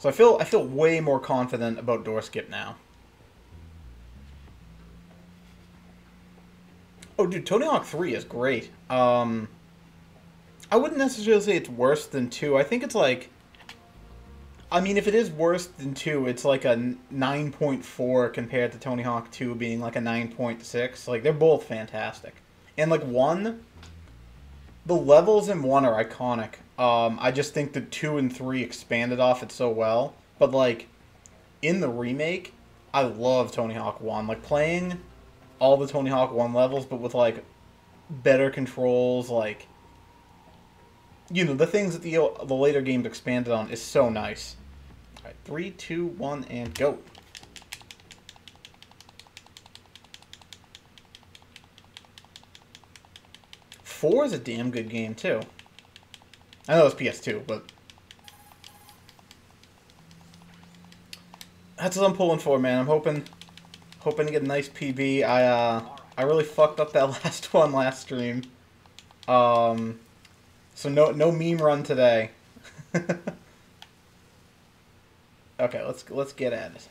So I feel I feel way more confident about door skip now. Oh, dude, Tony Hawk 3 is great. Um, I wouldn't necessarily say it's worse than 2. I think it's like... I mean, if it is worse than 2, it's like a 9.4 compared to Tony Hawk 2 being like a 9.6. Like, they're both fantastic. And, like, 1... The levels in 1 are iconic. Um, I just think the 2 and 3 expanded off it so well. But, like, in the remake, I love Tony Hawk 1. Like, playing all the Tony Hawk 1 levels, but with, like, better controls, like... You know, the things that the, the later games expanded on is so nice. Alright, three, two, one, and go. Four is a damn good game, too. I know it's PS2, but... That's what I'm pulling for, man. I'm hoping hoping to get a nice PB. I, uh, I really fucked up that last one last stream. Um, so no, no meme run today. okay, let's, let's get at it.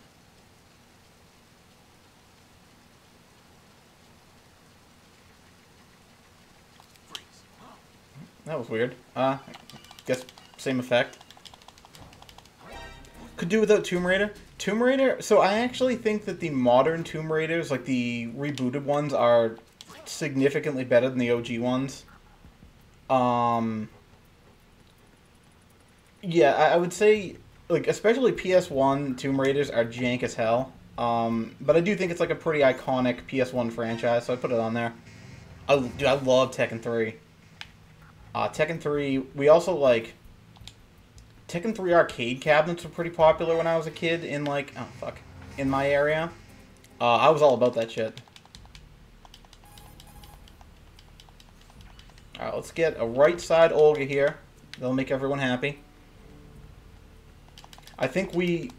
That was weird. Uh, guess same effect. Could do without Tomb Raider. Tomb Raider. So I actually think that the modern Tomb Raiders, like the rebooted ones, are significantly better than the OG ones. Um. Yeah, I, I would say, like, especially PS1 Tomb Raiders are jank as hell. Um, but I do think it's like a pretty iconic PS1 franchise, so I put it on there. I, dude, I love Tekken 3. Uh, Tekken 3, we also, like, Tekken 3 arcade cabinets were pretty popular when I was a kid in, like, oh, fuck, in my area. Uh, I was all about that shit. Alright, let's get a right side Olga here. That'll make everyone happy. I think we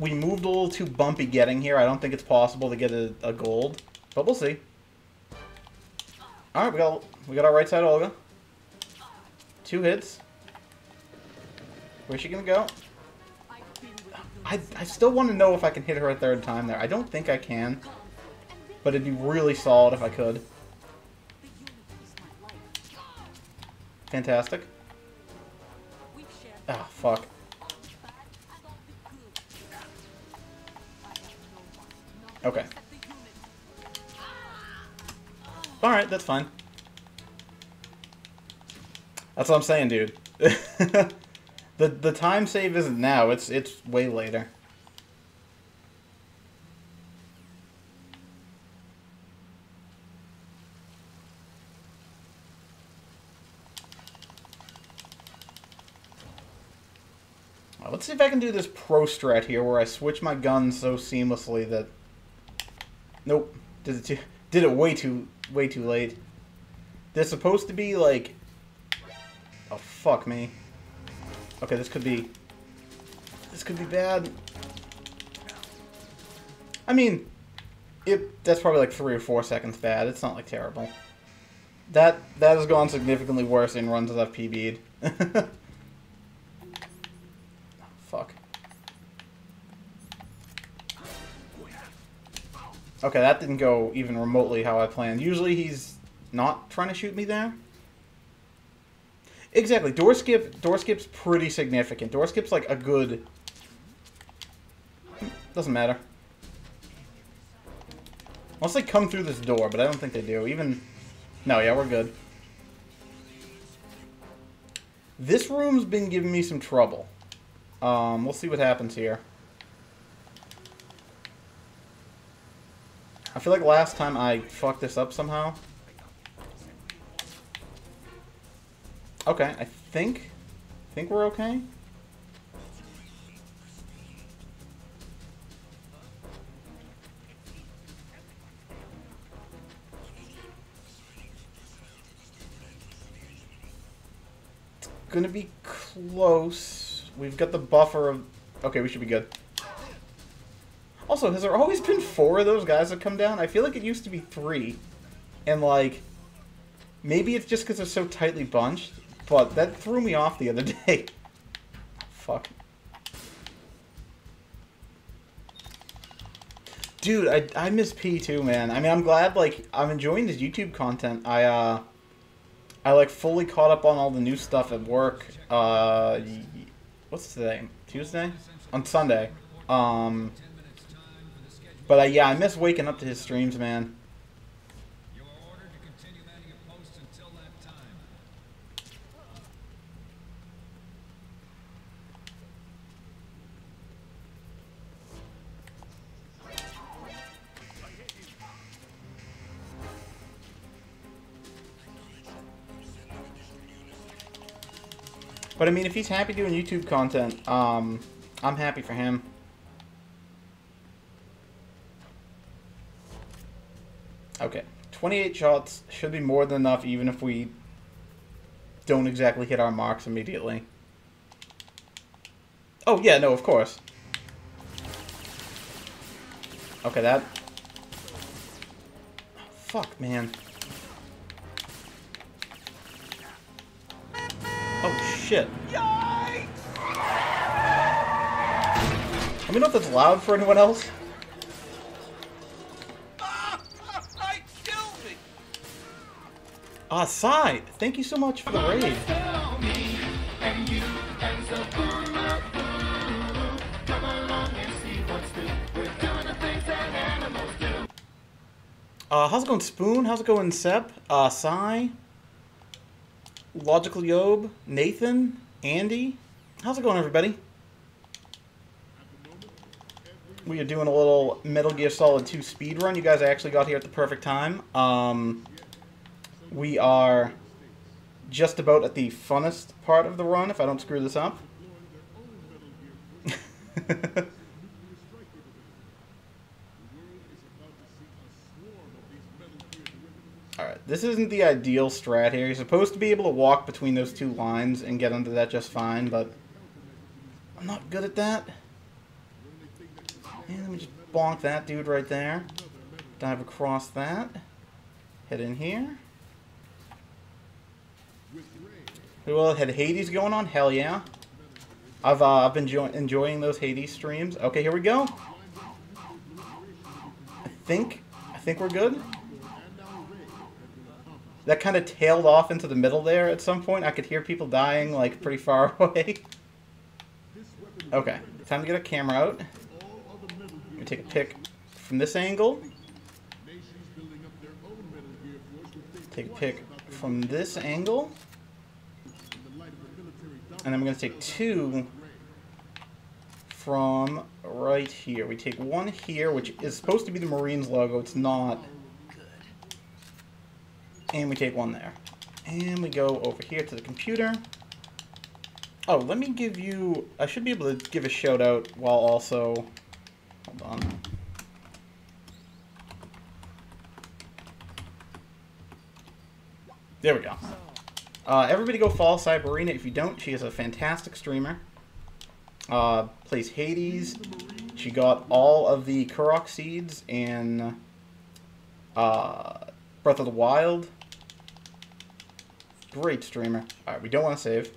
we moved a little too bumpy getting here. I don't think it's possible to get a, a gold, but we'll see. All right, we got we got our right side Olga. Two hits. Where's she gonna go? I, I still want to know if I can hit her a third time there. I don't think I can, but it'd be really solid if I could. Fantastic. Ah, oh, fuck. Okay. Alright, that's fine. That's what I'm saying, dude. the the time save isn't now, it's it's way later. let's see if I can do this pro strat here where I switch my guns so seamlessly that Nope. Did it too, did it way too way too late. They're supposed to be like fuck me. Okay, this could be this could be bad. I mean, it that's probably like three or four seconds bad. It's not like terrible. That that has gone significantly worse in runs that I've PB'd. Fuck. Okay, that didn't go even remotely how I planned. Usually he's not trying to shoot me there. Exactly. Door skip door skip's pretty significant. Door skip's like a good doesn't matter. Unless they come through this door, but I don't think they do. Even No, yeah, we're good. This room's been giving me some trouble. Um, we'll see what happens here. I feel like last time I fucked this up somehow. Okay, I think... I think we're okay. It's gonna be close. We've got the buffer of... Okay, we should be good. Also, has there always been four of those guys that come down? I feel like it used to be three. And, like, maybe it's just because they're so tightly bunched, but that threw me off the other day. Fuck. Dude, I, I miss P too, man. I mean, I'm glad, like, I'm enjoying this YouTube content. I, uh, I, like, fully caught up on all the new stuff at work. Uh, what's today? Tuesday? On Sunday. Um, but, I, yeah, I miss waking up to his streams, man. But I mean, if he's happy doing YouTube content, um, I'm happy for him. Okay, 28 shots should be more than enough even if we don't exactly hit our marks immediately. Oh, yeah, no, of course. Okay, that... Fuck, man. Shit. Yikes! Let me know if that's loud for anyone else. Ah, Sai, thank you so much for the raid. Uh, how's it going, Spoon? How's it going, Sep? Uh, Sai? Logical Yob? Nathan? Andy? How's it going, everybody? We are doing a little Metal Gear Solid 2 speed run. You guys actually got here at the perfect time. Um, we are just about at the funnest part of the run, if I don't screw this up. Alright, this isn't the ideal strat here. You're supposed to be able to walk between those two lines and get under that just fine, but I'm not good at that. And let me just bonk that dude right there. Dive across that. Head in here. Well, had Hades going on? Hell yeah. I've uh, I've been enjoying those Hades streams. Okay, here we go. I think I think we're good. That kind of tailed off into the middle there at some point. I could hear people dying like pretty far away. okay, time to get a camera out. Let take a pic from this angle. Take a pic from this angle. And then we're going to take two from right here. We take one here, which is supposed to be the Marines logo. It's not. And we take one there. And we go over here to the computer. Oh, let me give you... I should be able to give a shout out while also... Hold on. There we go. Uh, everybody go follow Cyberina. If you don't, she is a fantastic streamer. Uh, plays Hades. She got all of the Korok seeds in uh, Breath of the Wild. Great streamer. Alright, we don't want to save.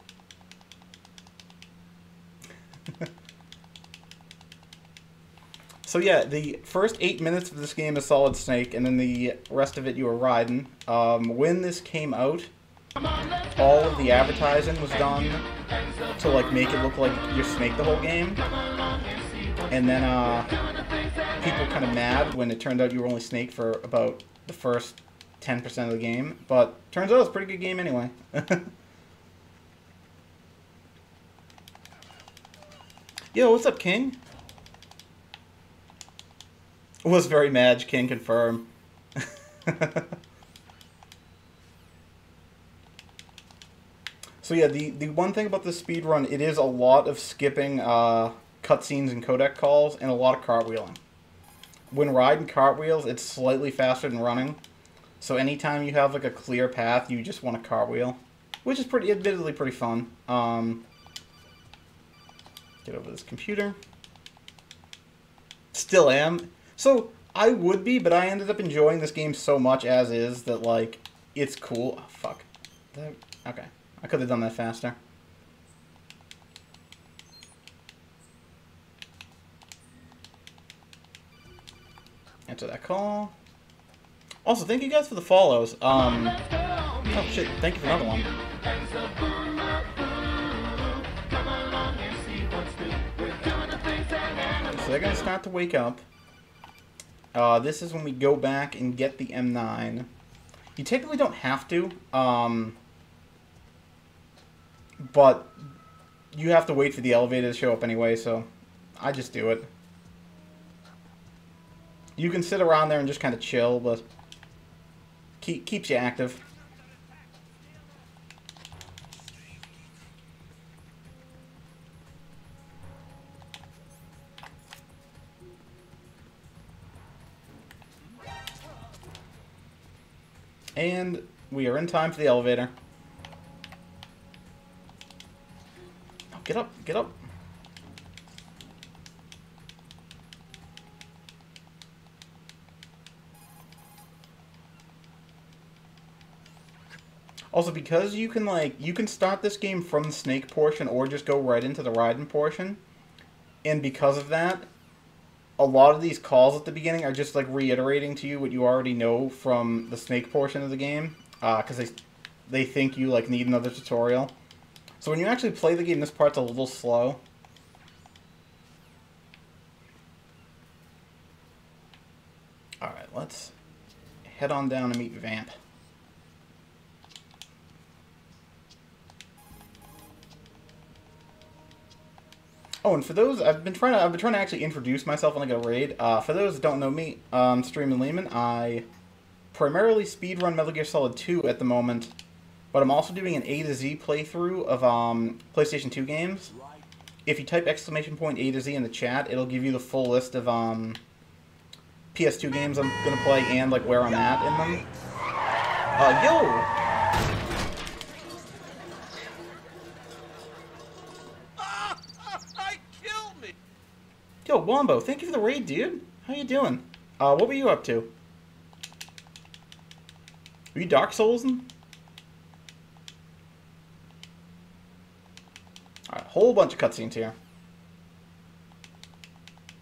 so yeah, the first eight minutes of this game is Solid Snake, and then the rest of it you are Raiden. Um, when this came out, all of the advertising was done to like make it look like you're Snake the whole game. And then uh, people kind of mad when it turned out you were only Snake for about the first 10% of the game. But turns out it's a pretty good game anyway. Yo, what's up, King? Was very mad, King confirm. So yeah, the, the one thing about the speed run, it is a lot of skipping uh, cutscenes and codec calls and a lot of cartwheeling. When Raiden cartwheels, it's slightly faster than running. So anytime you have like a clear path, you just want to cartwheel. Which is pretty, admittedly pretty fun. Um, get over this computer. Still am. So, I would be, but I ended up enjoying this game so much as is that, like, it's cool. Oh, fuck. That, okay. I could have done that faster. Answer that call. Also, thank you guys for the follows. Um, oh shit, thank you for another one. So they're gonna start to wake up. Uh, this is when we go back and get the M9. You technically don't have to, um, but you have to wait for the elevator to show up anyway, so I just do it. You can sit around there and just kind of chill, but keep, keeps you active. And we are in time for the elevator. Oh, get up, get up. Also, because you can, like, you can start this game from the snake portion or just go right into the Raiden portion. And because of that, a lot of these calls at the beginning are just, like, reiterating to you what you already know from the snake portion of the game. Because uh, they, they think you, like, need another tutorial. So when you actually play the game, this part's a little slow. Alright, let's head on down and meet Vamp. Oh, and for those, I've been trying to, I've been trying to actually introduce myself when I a raid. Uh, for those that don't know me, um, StreaminLeeman, I primarily speedrun Metal Gear Solid 2 at the moment, but I'm also doing an A to Z playthrough of um, PlayStation 2 games. If you type exclamation point A to Z in the chat, it'll give you the full list of um, PS2 games I'm gonna play and like where I'm at in them. Uh, yo! Yo, Wombo, thank you for the raid, dude. How you doing? Uh, what were you up to? Were you Dark Soulsing? Alright, a whole bunch of cutscenes here.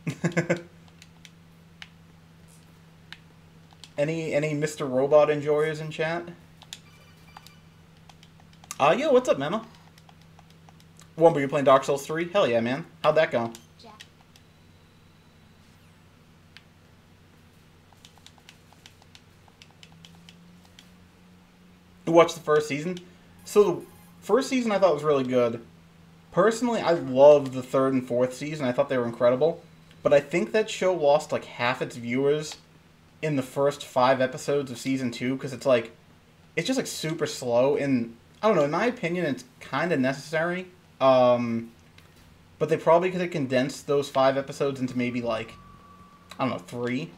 any any Mr. Robot enjoyers in chat? Uh, yo, what's up, Mama? Wombo, you playing Dark Souls 3? Hell yeah, man. How'd that go? Watched the first season. So the first season I thought was really good. Personally, I loved the third and fourth season. I thought they were incredible. But I think that show lost like half its viewers in the first five episodes of season two because it's like it's just like super slow and I don't know. In my opinion, it's kind of necessary. Um, but they probably could have condensed those five episodes into maybe like I don't know three.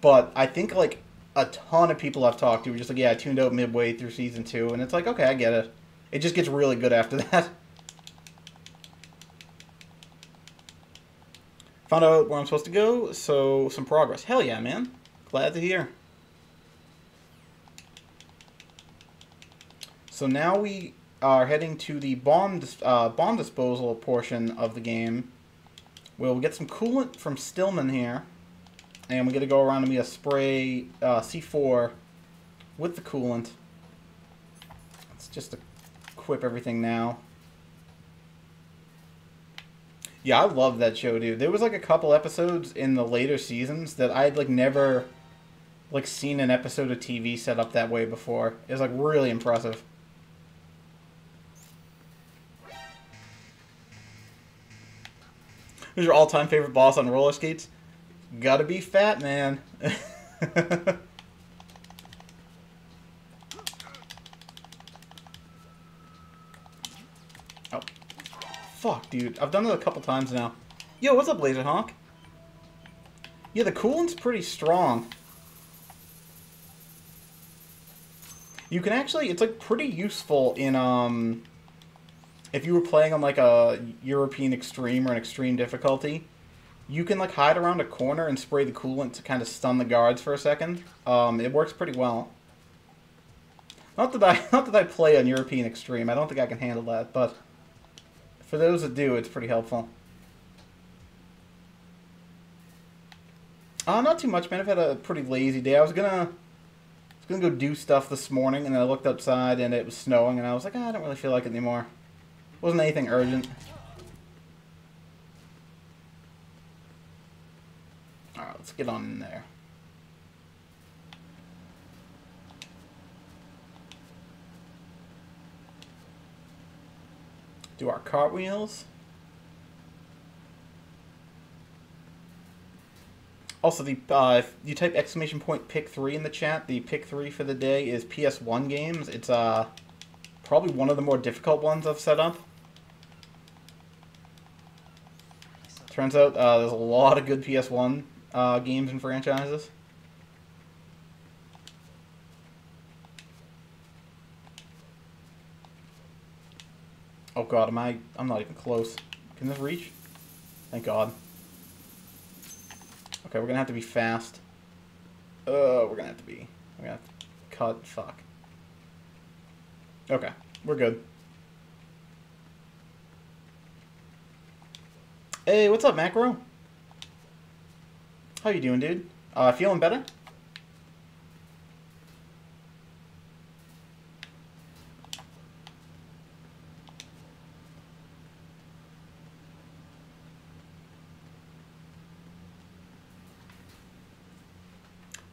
But I think like a ton of people I've talked to were just like, yeah, I tuned out midway through season two, and it's like, okay, I get it. It just gets really good after that. Found out where I'm supposed to go, so some progress. Hell yeah, man. Glad to hear. So now we are heading to the bomb, uh, bomb disposal portion of the game. We'll get some coolant from Stillman here. And we're going to go around and we spray uh, C4 with the coolant. Let's just equip everything now. Yeah, I love that show, dude. There was like a couple episodes in the later seasons that I'd like never like seen an episode of TV set up that way before. It was like really impressive. Who's your all-time favorite boss on roller skates? Gotta be fat, man. oh. Fuck, dude. I've done it a couple times now. Yo, what's up, Laserhawk? Yeah, the coolant's pretty strong. You can actually, it's like pretty useful in, um, if you were playing on like a European extreme or an extreme difficulty you can like hide around a corner and spray the coolant to kind of stun the guards for a second. Um, it works pretty well. Not that I not that I play on European Extreme. I don't think I can handle that, but for those that do, it's pretty helpful. Uh, not too much, man. I've had a pretty lazy day. I was gonna, I was gonna go do stuff this morning, and I looked outside and it was snowing, and I was like, oh, I don't really feel like it anymore. Wasn't anything urgent. All right, let's get on in there. Do our cartwheels. Also, the uh, if you type exclamation point pick three in the chat, the pick three for the day is PS1 games. It's uh probably one of the more difficult ones I've set up. Turns out uh, there's a lot of good PS1 uh, games and franchises. Oh god, am I? I'm not even close. Can this reach? Thank god. Okay, we're gonna have to be fast. Uh, we're gonna have to be. We're gonna have to cut. Fuck. Okay, we're good. Hey, what's up, Macro? How you doing, dude? Uh, feeling better?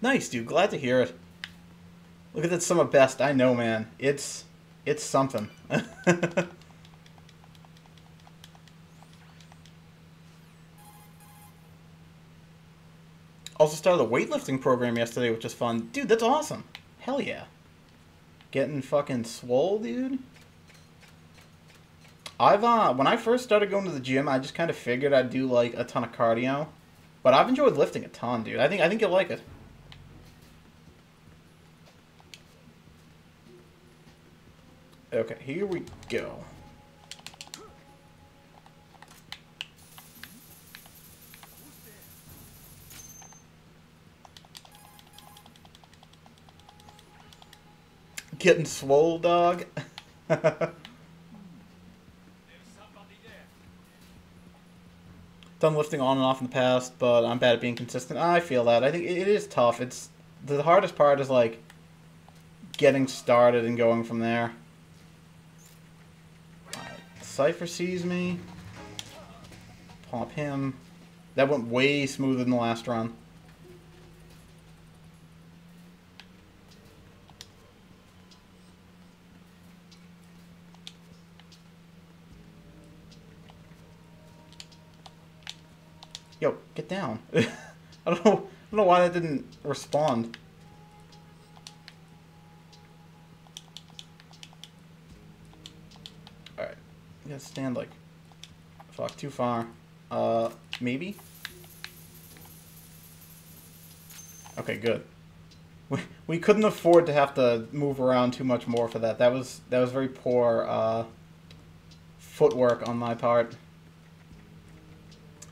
Nice, dude. Glad to hear it. Look at that summer best. I know, man. It's it's something. also started a weightlifting program yesterday, which is fun. Dude, that's awesome. Hell yeah. Getting fucking swole, dude. I've uh when I first started going to the gym, I just kind of figured I'd do like a ton of cardio. But I've enjoyed lifting a ton, dude. I think I think you'll like it. Okay, here we go. Getting swole, dog. Done lifting on and off in the past, but I'm bad at being consistent. I feel that. I think it is tough. It's the hardest part is like getting started and going from there. Cypher sees me. Pop him. That went way smoother than the last run. Yo, get down. I don't know. I don't know why that didn't respond. Alright. You gotta stand like... Fuck, too far. Uh, maybe? Okay, good. We, we couldn't afford to have to move around too much more for that. That was that was very poor uh, footwork on my part.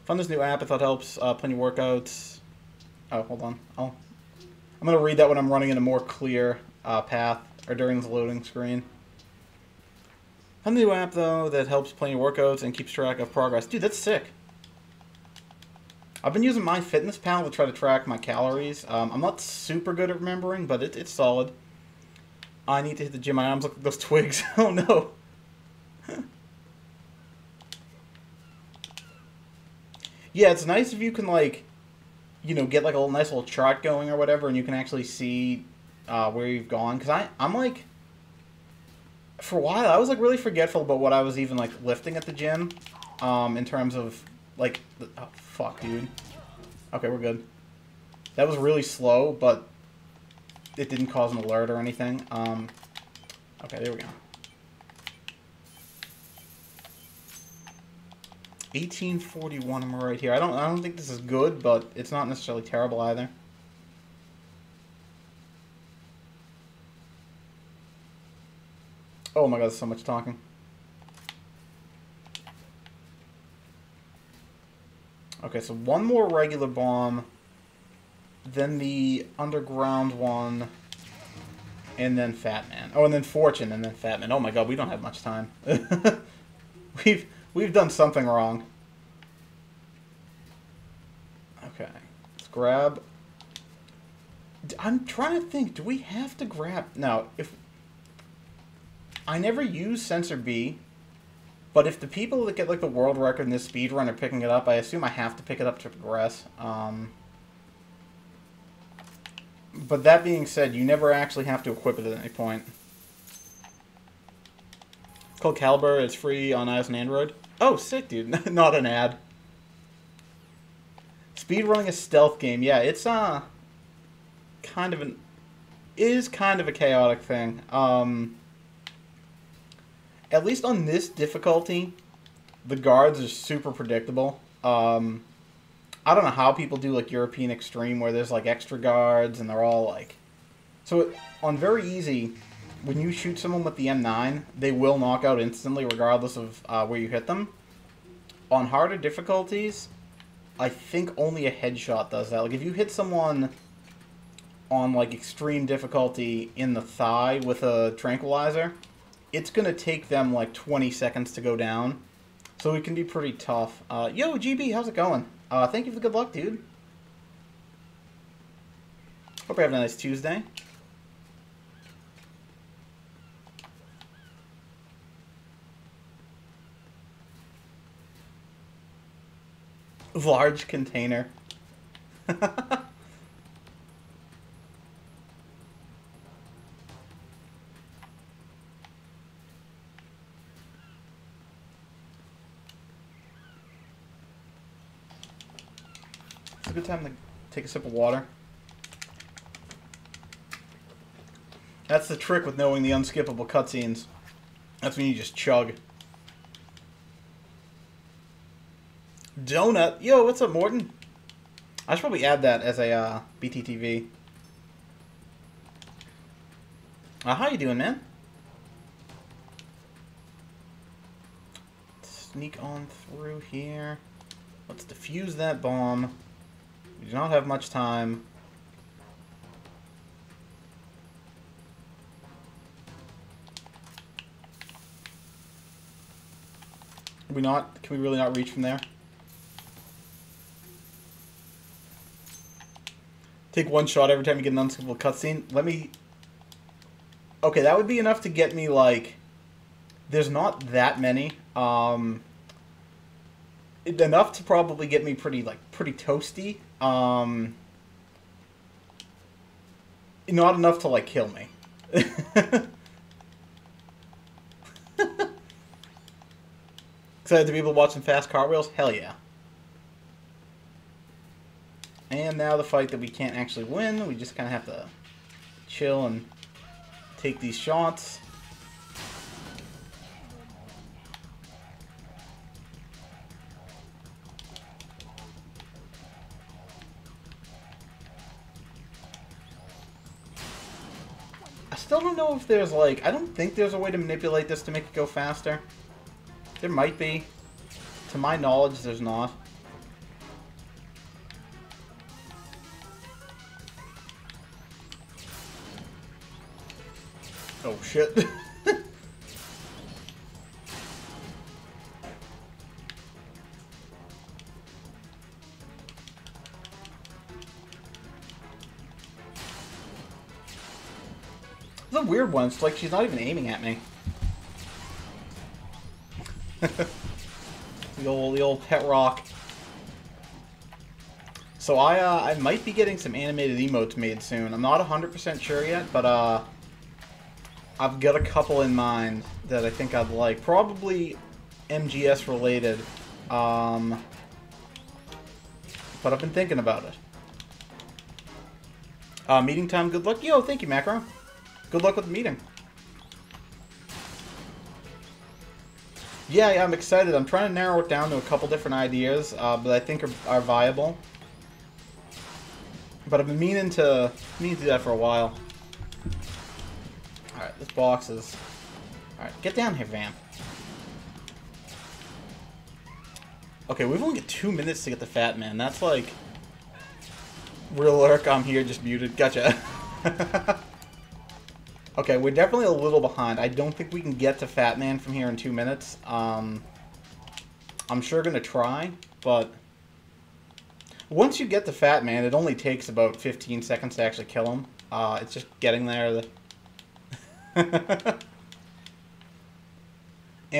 Found this new app. I thought helps uh, plenty of workouts. Oh, hold on. Oh, I'm gonna read that when I'm running in a more clear uh, path or during the loading screen. Found A new app, though, that helps plan your workouts and keeps track of progress. Dude, that's sick. I've been using MyFitnessPal to try to track my calories. Um, I'm not super good at remembering, but it, it's solid. I need to hit the gym. My arms look like those twigs. oh, no. Yeah, it's nice if you can, like, you know, get, like, a little, nice little chart going or whatever, and you can actually see uh, where you've gone. Because I'm, like for a while, I was like really forgetful about what I was even like lifting at the gym, um, in terms of like, oh fuck, dude. Okay, we're good. That was really slow, but it didn't cause an alert or anything. Um, okay, there we go. 1841, I'm right here? I don't, I don't think this is good, but it's not necessarily terrible either. Oh my god, so much talking. Okay, so one more regular bomb, then the underground one, and then Fat Man. Oh, and then Fortune, and then Fat Man. Oh my god, we don't have much time. we've we've done something wrong. Okay, let's grab. I'm trying to think. Do we have to grab now? If I never use sensor B, but if the people that get like the world record in this speed run are picking it up, I assume I have to pick it up to progress. Um, but that being said, you never actually have to equip it at any point. It's called Caliber. It's free on iOS and Android. Oh, sick, dude. Not an ad. Speedrunning a stealth game. Yeah, it's uh kind of an is kind of a chaotic thing. Um at least on this difficulty, the guards are super predictable. Um I don't know how people do like European Extreme where there's like extra guards and they're all like so on very easy when you shoot someone with the M9, they will knock out instantly regardless of uh, where you hit them. On harder difficulties, I think only a headshot does that. Like if you hit someone on like extreme difficulty in the thigh with a tranquilizer, it's gonna take them like 20 seconds to go down. So it can be pretty tough. Uh, yo, GB, how's it going? Uh, thank you for the good luck, dude. Hope you're having a nice Tuesday. Large container. It's a good time to take a sip of water. That's the trick with knowing the unskippable cutscenes. That's when you just chug. Donut. Yo, what's up, Morton? I should probably add that as a uh, BTTV. Uh, how you doing, man? Sneak on through here. Let's defuse that bomb. We do not have much time. We not? Can we really not reach from there? Take one shot every time you get an unskippable cutscene. Let me... Okay, that would be enough to get me, like... There's not that many. Um... Enough to probably get me pretty, like, pretty toasty. Um... Not enough to, like, kill me. Excited to be able to watch some fast cartwheels? Hell yeah. And now the fight that we can't actually win, we just kind of have to chill and take these shots. I still don't know if there's like, I don't think there's a way to manipulate this to make it go faster. There might be. To my knowledge, there's not. Shit. A weird one. It's like she's not even aiming at me. the old, the old pet rock. So I, uh, I might be getting some animated emotes made soon. I'm not 100% sure yet, but, uh, I've got a couple in mind that I think I'd like. Probably MGS related. Um, but I've been thinking about it. Uh, meeting time, good luck. Yo, thank you, Macro. Good luck with the meeting. Yeah, yeah, I'm excited. I'm trying to narrow it down to a couple different ideas uh, that I think are, are viable. But I've been meaning to, meaning to do that for a while. Alright, this box is... Alright, get down here, Vamp. Okay, we've only got two minutes to get the Fat Man. That's like... Real lurk, I'm here, just muted. Gotcha. okay, we're definitely a little behind. I don't think we can get to Fat Man from here in two minutes. Um, I'm sure gonna try, but... Once you get the Fat Man, it only takes about 15 seconds to actually kill him. Uh, it's just getting there. And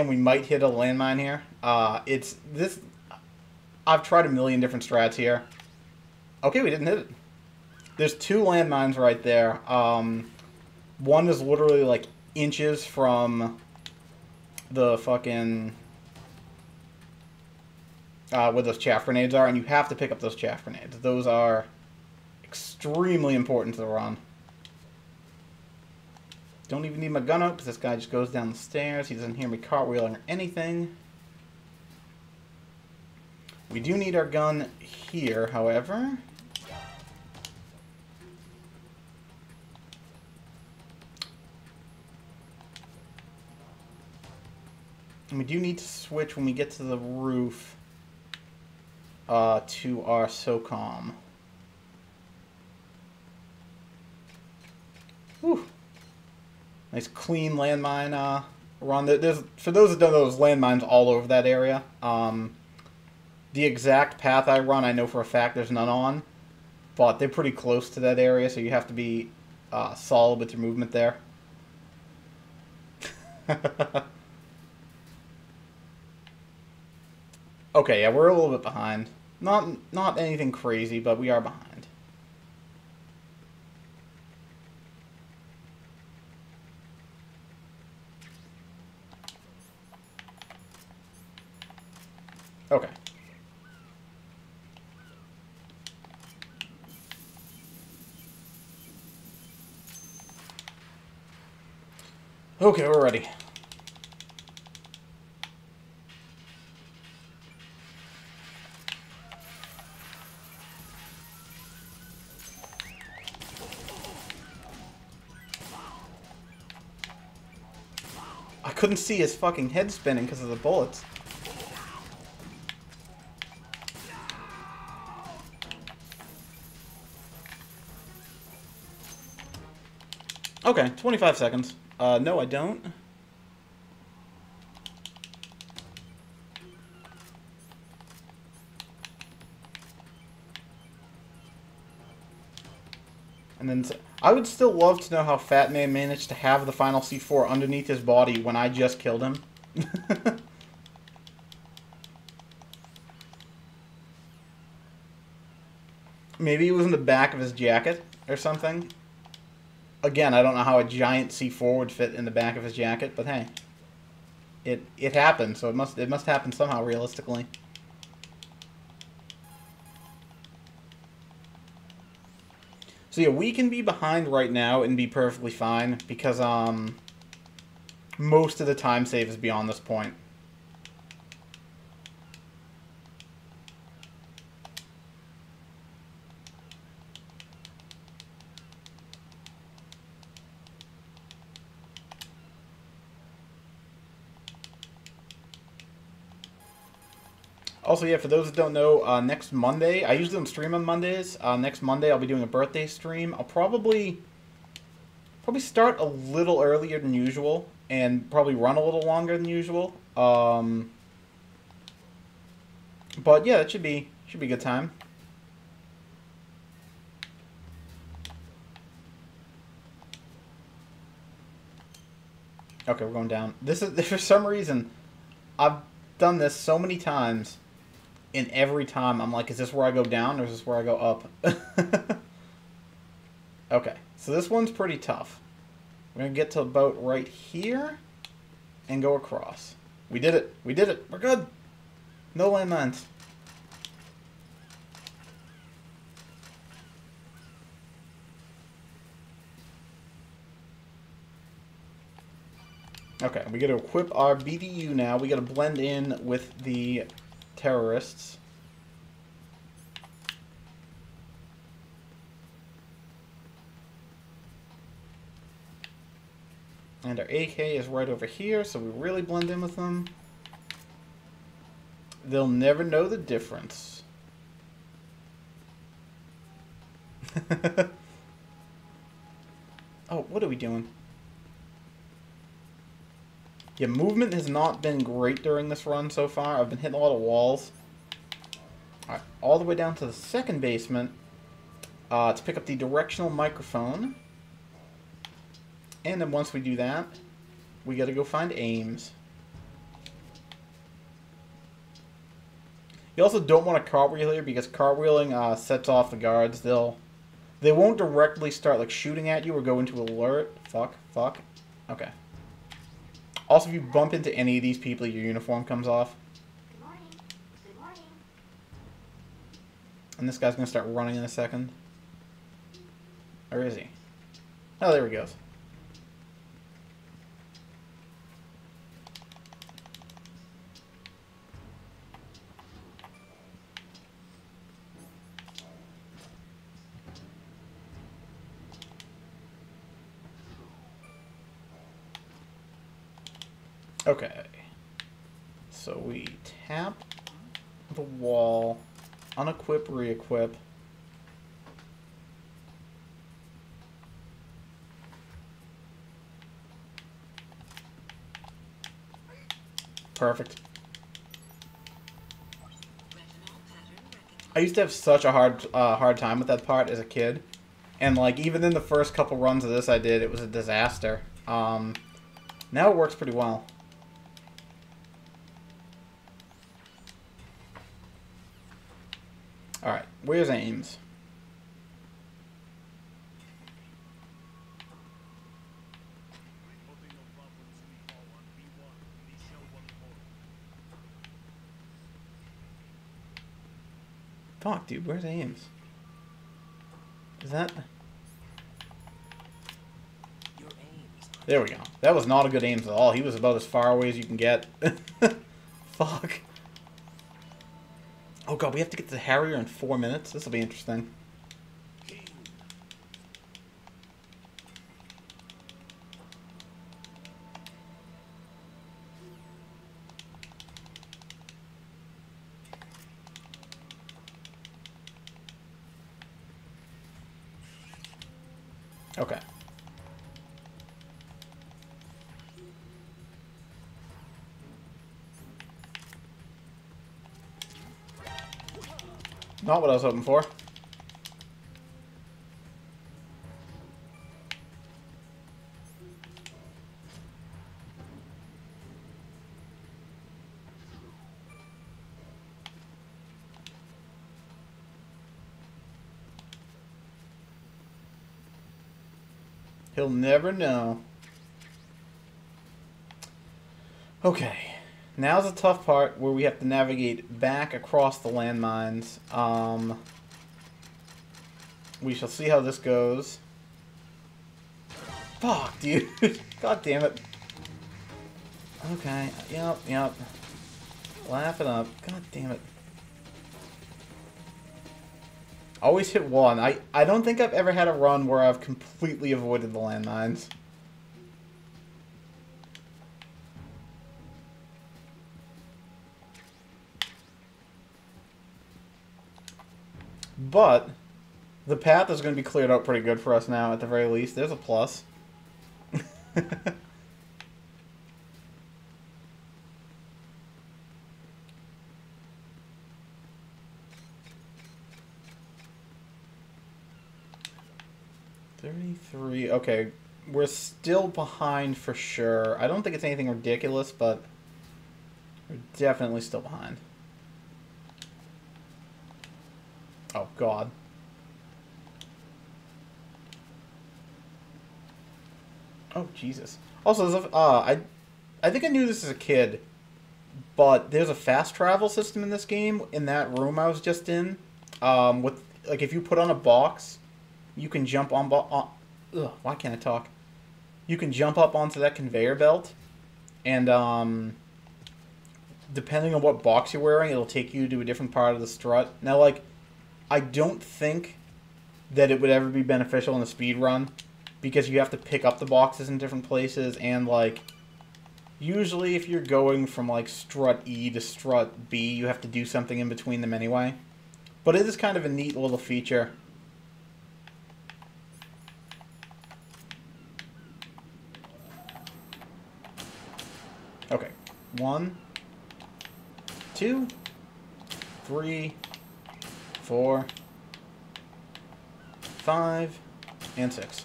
we might hit a landmine here. Uh, it's this. I've tried a million different strats here. Okay, we didn't hit it. There's two landmines right there. Um, one is literally like inches from the fucking uh, where those chaff grenades are, and you have to pick up those chaff grenades. Those are extremely important to the run. Don't even need my gun out, because this guy just goes down the stairs. He doesn't hear me cartwheeling or anything. We do need our gun here, however. And we do need to switch when we get to the roof uh, to our SOCOM. Whew. Nice clean landmine uh, run. There's, for those that don't know, there's landmines all over that area. Um, the exact path I run, I know for a fact there's none on, but they're pretty close to that area, so you have to be uh, solid with your movement there. okay, yeah, we're a little bit behind. Not not anything crazy, but we are behind. Okay. Okay, we're ready. I couldn't see his fucking head spinning because of the bullets. Okay, 25 seconds. Uh, no, I don't. And then I would still love to know how Fat Man managed to have the final C4 underneath his body when I just killed him. Maybe it was in the back of his jacket or something. Again, I don't know how a giant C4 would fit in the back of his jacket, but hey. It it happened, so it must it must happen somehow realistically. So yeah, we can be behind right now and be perfectly fine because um most of the time save is beyond this point. Also, yeah, for those that don't know, uh, next Monday, I usually don't stream on Mondays. Uh, next Monday, I'll be doing a birthday stream. I'll probably probably start a little earlier than usual and probably run a little longer than usual. Um, but yeah, it should be should be a good time. Okay, we're going down. This is for some reason I've done this so many times and every time I'm like, is this where I go down or is this where I go up? okay, so this one's pretty tough. We're going to get to a boat right here and go across. We did it. We did it. We're good. No landmines. Okay, we got to equip our BDU now. We got to blend in with the terrorists. And our AK is right over here, so we really blend in with them. They'll never know the difference. oh, what are we doing? Yeah, movement has not been great during this run so far. I've been hitting a lot of walls. Alright, all the way down to the second basement uh, to pick up the directional microphone. And then once we do that, we gotta go find Ames. You also don't want to cartwheel here because cartwheeling uh, sets off the guards. They'll they won't directly start like shooting at you or go into alert. Fuck, fuck. Okay. Also, if you bump into any of these people, your uniform comes off. Good morning. And this guy's gonna start running in a second. Or is he? Oh, there he goes. Okay. So we tap the wall, unequip, re-equip. Perfect. I used to have such a hard uh, hard time with that part as a kid, and like even in the first couple runs of this I did, it was a disaster. Um, now it works pretty well. All right, where's Ames? Fuck, dude, where's Ames? Is that... There we go. That was not a good Ames at all. He was about as far away as you can get. Fuck. Oh god, we have to get to the Harrier in four minutes? This will be interesting. Not what I was hoping for. He'll never know. Okay. Now's the tough part where we have to navigate back across the landmines. Um, we shall see how this goes. Fuck, dude. God damn it. Okay. Yep, yep. Laugh it up. God damn it. Always hit one. I, I don't think I've ever had a run where I've completely avoided the landmines. But the path is going to be cleared up pretty good for us now, at the very least. There's a plus. Thirty-three. Okay, we're still behind for sure. I don't think it's anything ridiculous, but we're definitely still behind. Oh God. Oh Jesus. Also, a, uh, I, I think I knew this as a kid, but there's a fast travel system in this game. In that room I was just in, um, with like if you put on a box, you can jump on. Bo- on ugh, why can't I talk? You can jump up onto that conveyor belt, and um, depending on what box you're wearing, it'll take you to a different part of the strut. Now, like I don't think that it would ever be beneficial in a speed run because you have to pick up the boxes in different places and like usually if you're going from like strut E to strut B, you have to do something in between them anyway. But it is kind of a neat little feature. Okay. One, two, three, four, five, and six.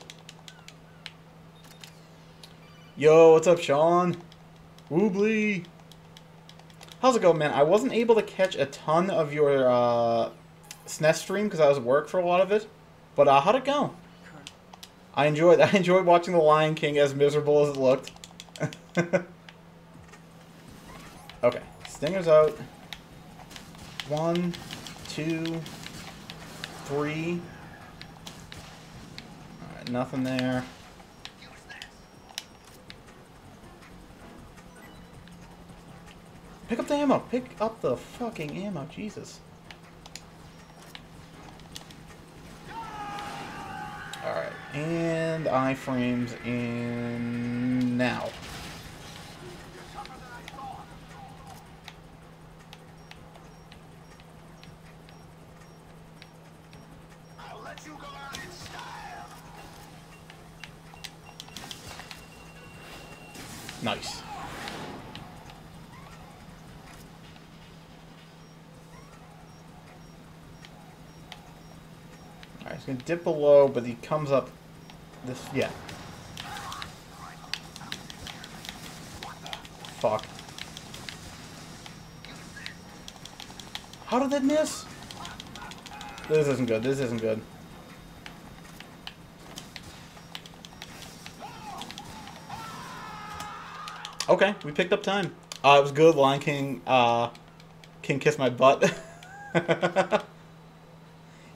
Yo, what's up, Sean? Woobly. How's it going, man? I wasn't able to catch a ton of your uh, SNES stream because I was at work for a lot of it. But uh, how'd it go? I enjoyed. I enjoyed watching The Lion King, as miserable as it looked. okay, Stinger's out. One, two, three. Alright, nothing there. Pick up the ammo. Pick up the fucking ammo. Jesus. Alright, and iframes in now. Dip below, but he comes up this yeah. Fuck. How did that miss? This isn't good. This isn't good. Okay, we picked up time. Uh, it was good. Lion King, uh, King kiss my butt.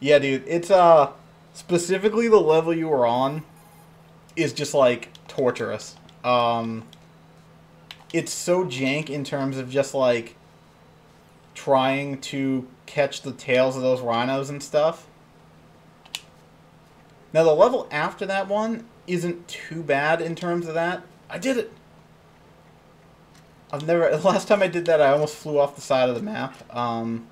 yeah, dude. It's uh, specifically the level you were on is just like torturous. Um, it's so jank in terms of just like trying to catch the tails of those rhinos and stuff. Now the level after that one isn't too bad in terms of that. I did it. I've never. The last time I did that, I almost flew off the side of the map. Um,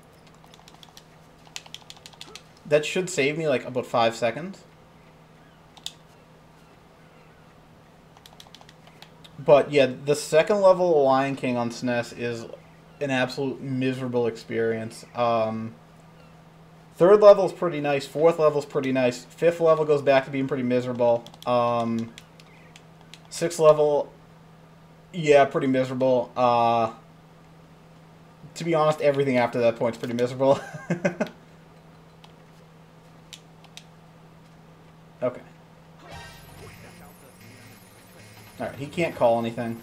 that should save me like about five seconds. But yeah, the second level of Lion King on SNES is an absolute miserable experience. Um, third level is pretty nice. Fourth level is pretty nice. Fifth level goes back to being pretty miserable. Um, sixth level yeah, pretty miserable. Uh, to be honest, everything after that point is pretty miserable. okay. Alright, he can't call anything.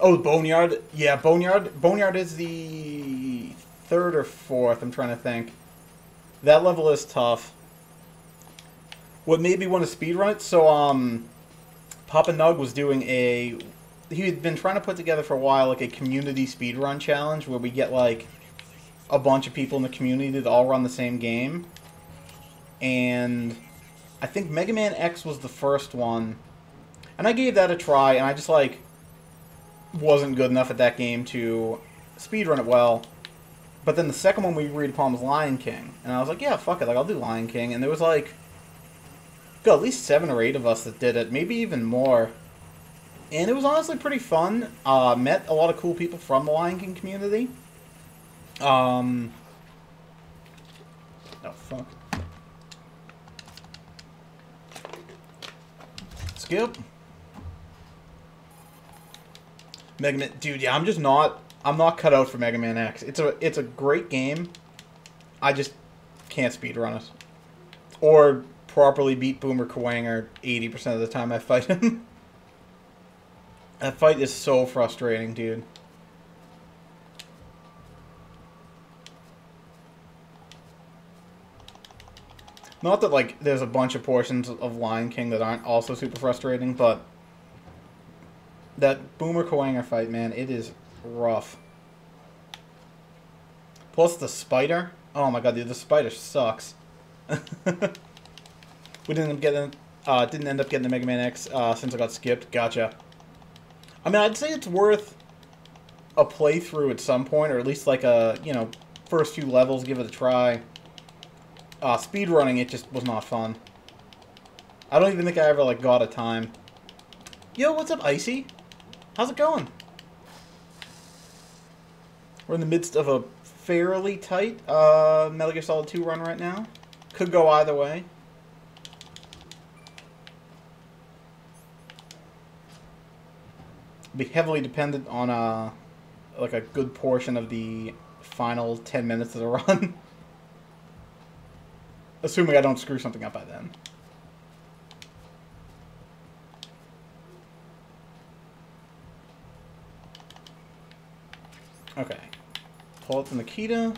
Oh, Boneyard? Yeah, Boneyard. Boneyard is the third or fourth, I'm trying to think. That level is tough. What made me want to speedrun it? So, um... Papa Nug was doing a. He had been trying to put together for a while like a community speedrun challenge where we get like a bunch of people in the community that all run the same game. And I think Mega Man X was the first one. And I gave that a try, and I just like wasn't good enough at that game to speedrun it well. But then the second one we agreed upon was Lion King. And I was like, yeah, fuck it, like I'll do Lion King. And there was like at least seven or eight of us that did it, maybe even more. And it was honestly pretty fun. Uh, met a lot of cool people from the Lion King community. Um. Oh fuck. Skip. Mega Man, dude. Yeah, I'm just not. I'm not cut out for Mega Man X. It's a. It's a great game. I just can't speedrun it. Or properly beat Boomer Kuwanger 80% of the time I fight him. that fight is so frustrating, dude. Not that, like, there's a bunch of portions of Lion King that aren't also super frustrating, but that Boomer Kuwanger fight, man, it is rough. Plus the spider. Oh my god, dude, the spider sucks. We didn't end up getting, uh, didn't end up getting the Mega Man X uh, since I got skipped. Gotcha. I mean, I'd say it's worth a playthrough at some point, or at least like a you know first few levels. Give it a try. Uh, speedrunning it just was not fun. I don't even think I ever like got a time. Yo, what's up, Icy? How's it going? We're in the midst of a fairly tight uh, Metal Gear Solid 2 run right now. Could go either way. Be heavily dependent on a like a good portion of the final 10 minutes of the run. Assuming I don't screw something up by then. Okay. Pull up the Nikita.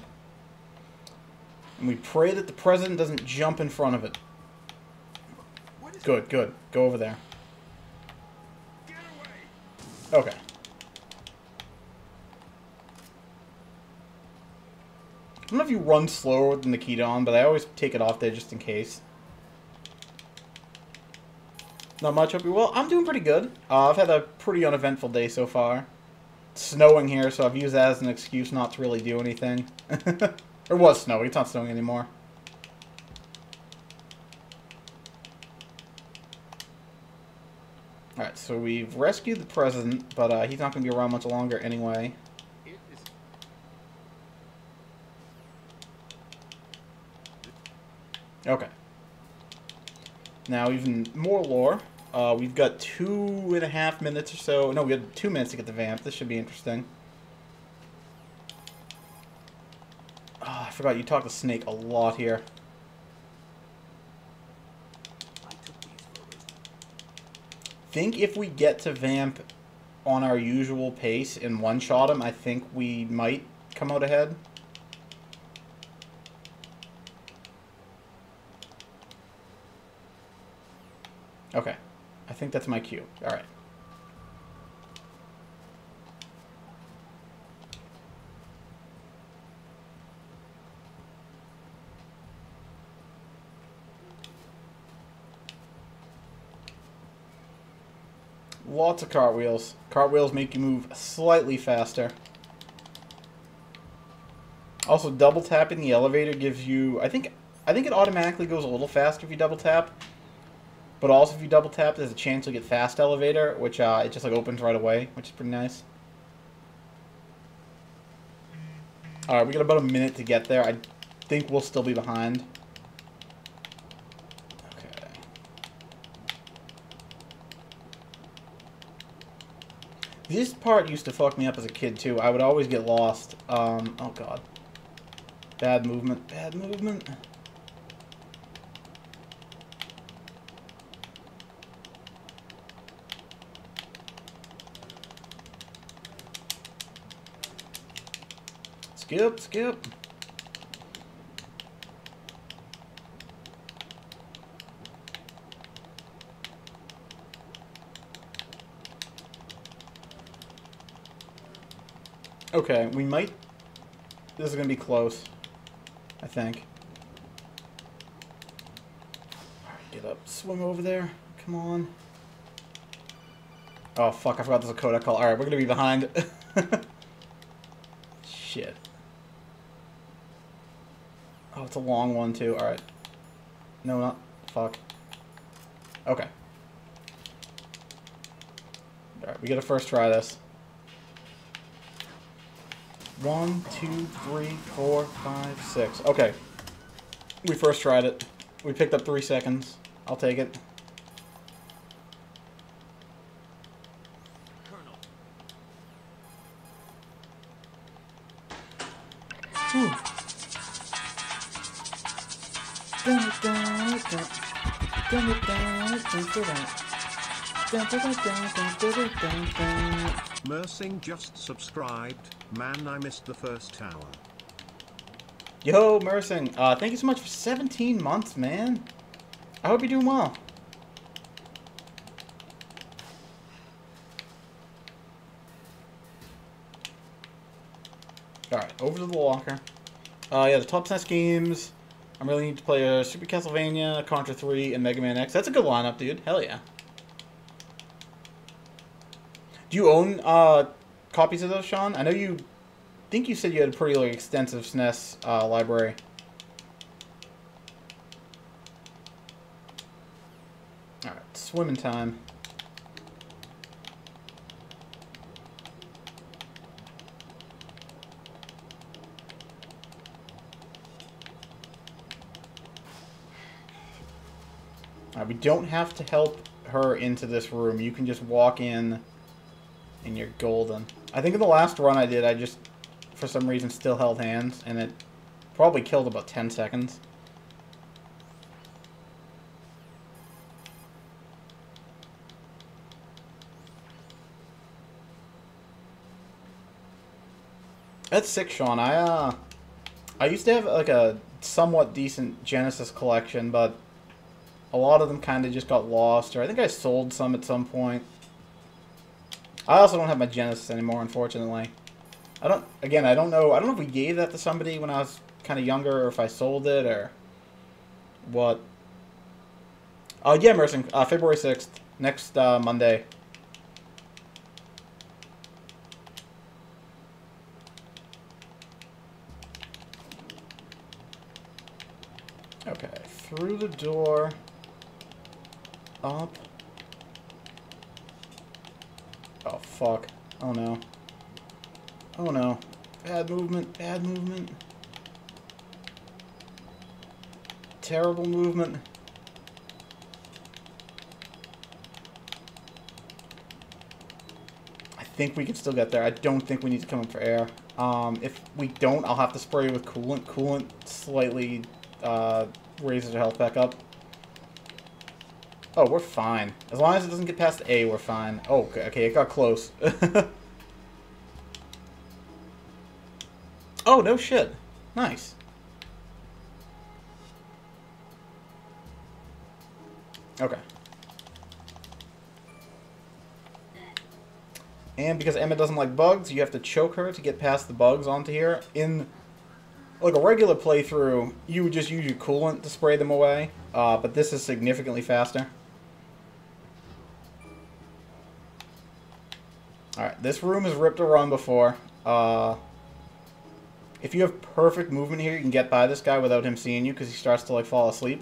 And we pray that the president doesn't jump in front of it. Good, good. Go over there. Okay. I don't know if you run slower with the Nikita on, but I always take it off there just in case. Not much, hope you're well. I'm doing pretty good. Uh, I've had a pretty uneventful day so far. It's snowing here, so I've used that as an excuse not to really do anything. it was snowing, it's not snowing anymore. Alright, so we've rescued the president, but uh, he's not going to be around much longer anyway. It is Okay. Now, even more lore. Uh, we've got two and a half minutes or so. No, we had two minutes to get the vamp. This should be interesting. Ah, I forgot you talk to Snake a lot here. Think if we get to vamp on our usual pace and one-shot him, I think we might come out ahead. Okay. I think that's my cue. Alright. Lots of cartwheels. Cartwheels make you move slightly faster. Also, double tapping the elevator gives you. I think. I think it automatically goes a little faster if you double tap. But also, if you double tap, there's a chance you'll get fast elevator, which uh, it just like opens right away, which is pretty nice. All right, we got about a minute to get there. I think we'll still be behind. Okay. This part used to fuck me up as a kid too. I would always get lost. Um, oh god. Bad movement. Bad movement. Skip, skip. Okay, we might... This is going to be close. I think. Get up. Swim over there. Come on. Oh, fuck. I forgot there's a codec call. Alright, we're going to be behind. Shit. Oh, it's a long one, too. Alright. No, not... Fuck. Okay. Alright, we gotta first try this. One, two, three, four, five, six. Okay. We first tried it. We picked up three seconds. I'll take it. Mersing just subscribed. Man, I missed the first hour. Yo, Mersing. Uh, thank you so much for 17 months, man. I hope you're doing well. Alright, over to the locker. Uh, yeah, the top SNES games. I really need to play a Super Castlevania, Contra 3, and Mega Man X. That's a good lineup, dude. Hell yeah. Do you own uh, copies of those, Sean? I know you think you said you had a pretty like, extensive SNES uh, library. Alright, swimming time. Don't have to help her into this room. You can just walk in and you're golden. I think in the last run I did, I just, for some reason, still held hands, and it probably killed about 10 seconds. That's sick, Sean. I, uh, I used to have, like, a somewhat decent Genesis collection, but a lot of them kind of just got lost, or I think I sold some at some point. I also don't have my Genesis anymore, unfortunately. I don't, again, I don't know, I don't know if we gave that to somebody when I was kind of younger, or if I sold it, or what. Uh, yeah, Merson, uh, February 6th, next uh, Monday. Okay, through the door, up. Oh, fuck. Oh, no. Oh, no. Bad movement, bad movement. Terrible movement. I think we can still get there. I don't think we need to come up for air. Um, if we don't, I'll have to spray with coolant. Coolant slightly uh, raises our health back up. Oh, we're fine. As long as it doesn't get past A, we're fine. Oh, okay, it got close. oh, no shit. Nice. Okay. And because Emma doesn't like bugs, you have to choke her to get past the bugs onto here. In like a regular playthrough, you would just use your coolant to spray them away, uh, but this is significantly faster. Alright, this room has ripped a run before. Uh, if you have perfect movement here, you can get by this guy without him seeing you because he starts to like fall asleep.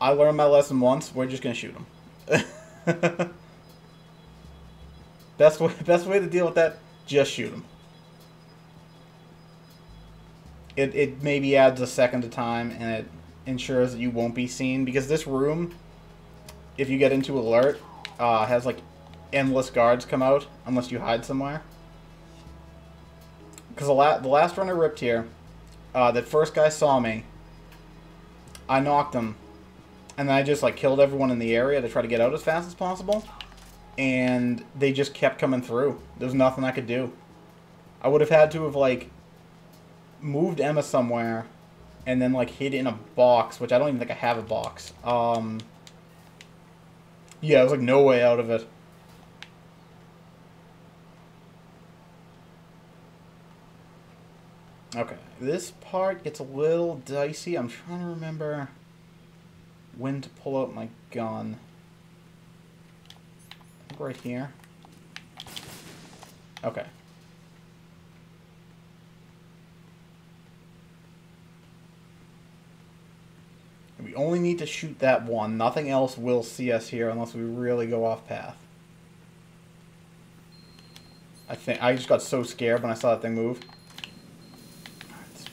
I learned my lesson once. We're just going to shoot him. best, way, best way to deal with that, just shoot him. It, it maybe adds a second of time and it ensures that you won't be seen because this room, if you get into alert, uh, has like endless guards come out unless you hide somewhere. Because the, la the last run I ripped here, uh, that first guy saw me. I knocked him. And then I just like killed everyone in the area to try to get out as fast as possible. And they just kept coming through. There was nothing I could do. I would have had to have like moved Emma somewhere and then like hid in a box, which I don't even think I have a box. Um, yeah, there's like no way out of it. Okay, this part gets a little dicey. I'm trying to remember when to pull out my gun. Right here. Okay. We only need to shoot that one. Nothing else will see us here unless we really go off path. I think I just got so scared when I saw that thing move.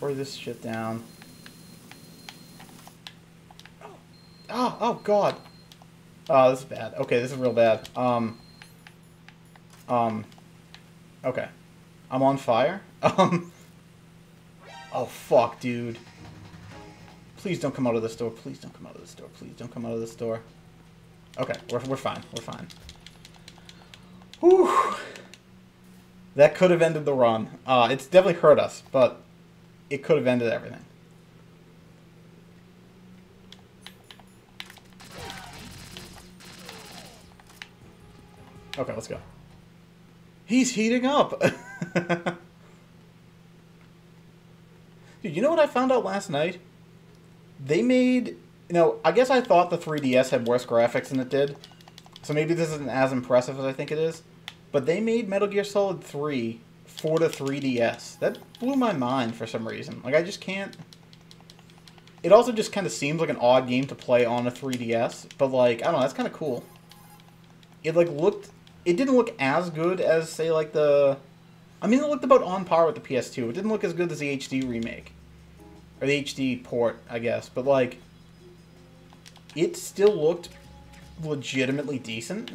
Spray this shit down. Oh, oh god. Oh, this is bad. Okay, this is real bad. Um. Um. Okay. I'm on fire. Um. Oh fuck, dude. Please don't come out of this door. Please don't come out of this door. Please don't come out of this door. Okay, we're, we're fine. We're fine. Whew. That could have ended the run. Uh, it's definitely hurt us, but it could have ended everything. Okay, let's go. He's heating up! Dude, you know what I found out last night? they made you know i guess i thought the 3ds had worse graphics than it did so maybe this isn't as impressive as i think it is but they made metal gear solid 3 for the 3ds that blew my mind for some reason. Like i just can't. It also just kind of seems like an odd game to play on a 3ds but like i don't know that's kind of cool. It like looked it didn't look as good as say like the i mean it looked about on par with the ps2 it didn't look as good as the hd remake. Or the HD port, I guess. But like, it still looked legitimately decent.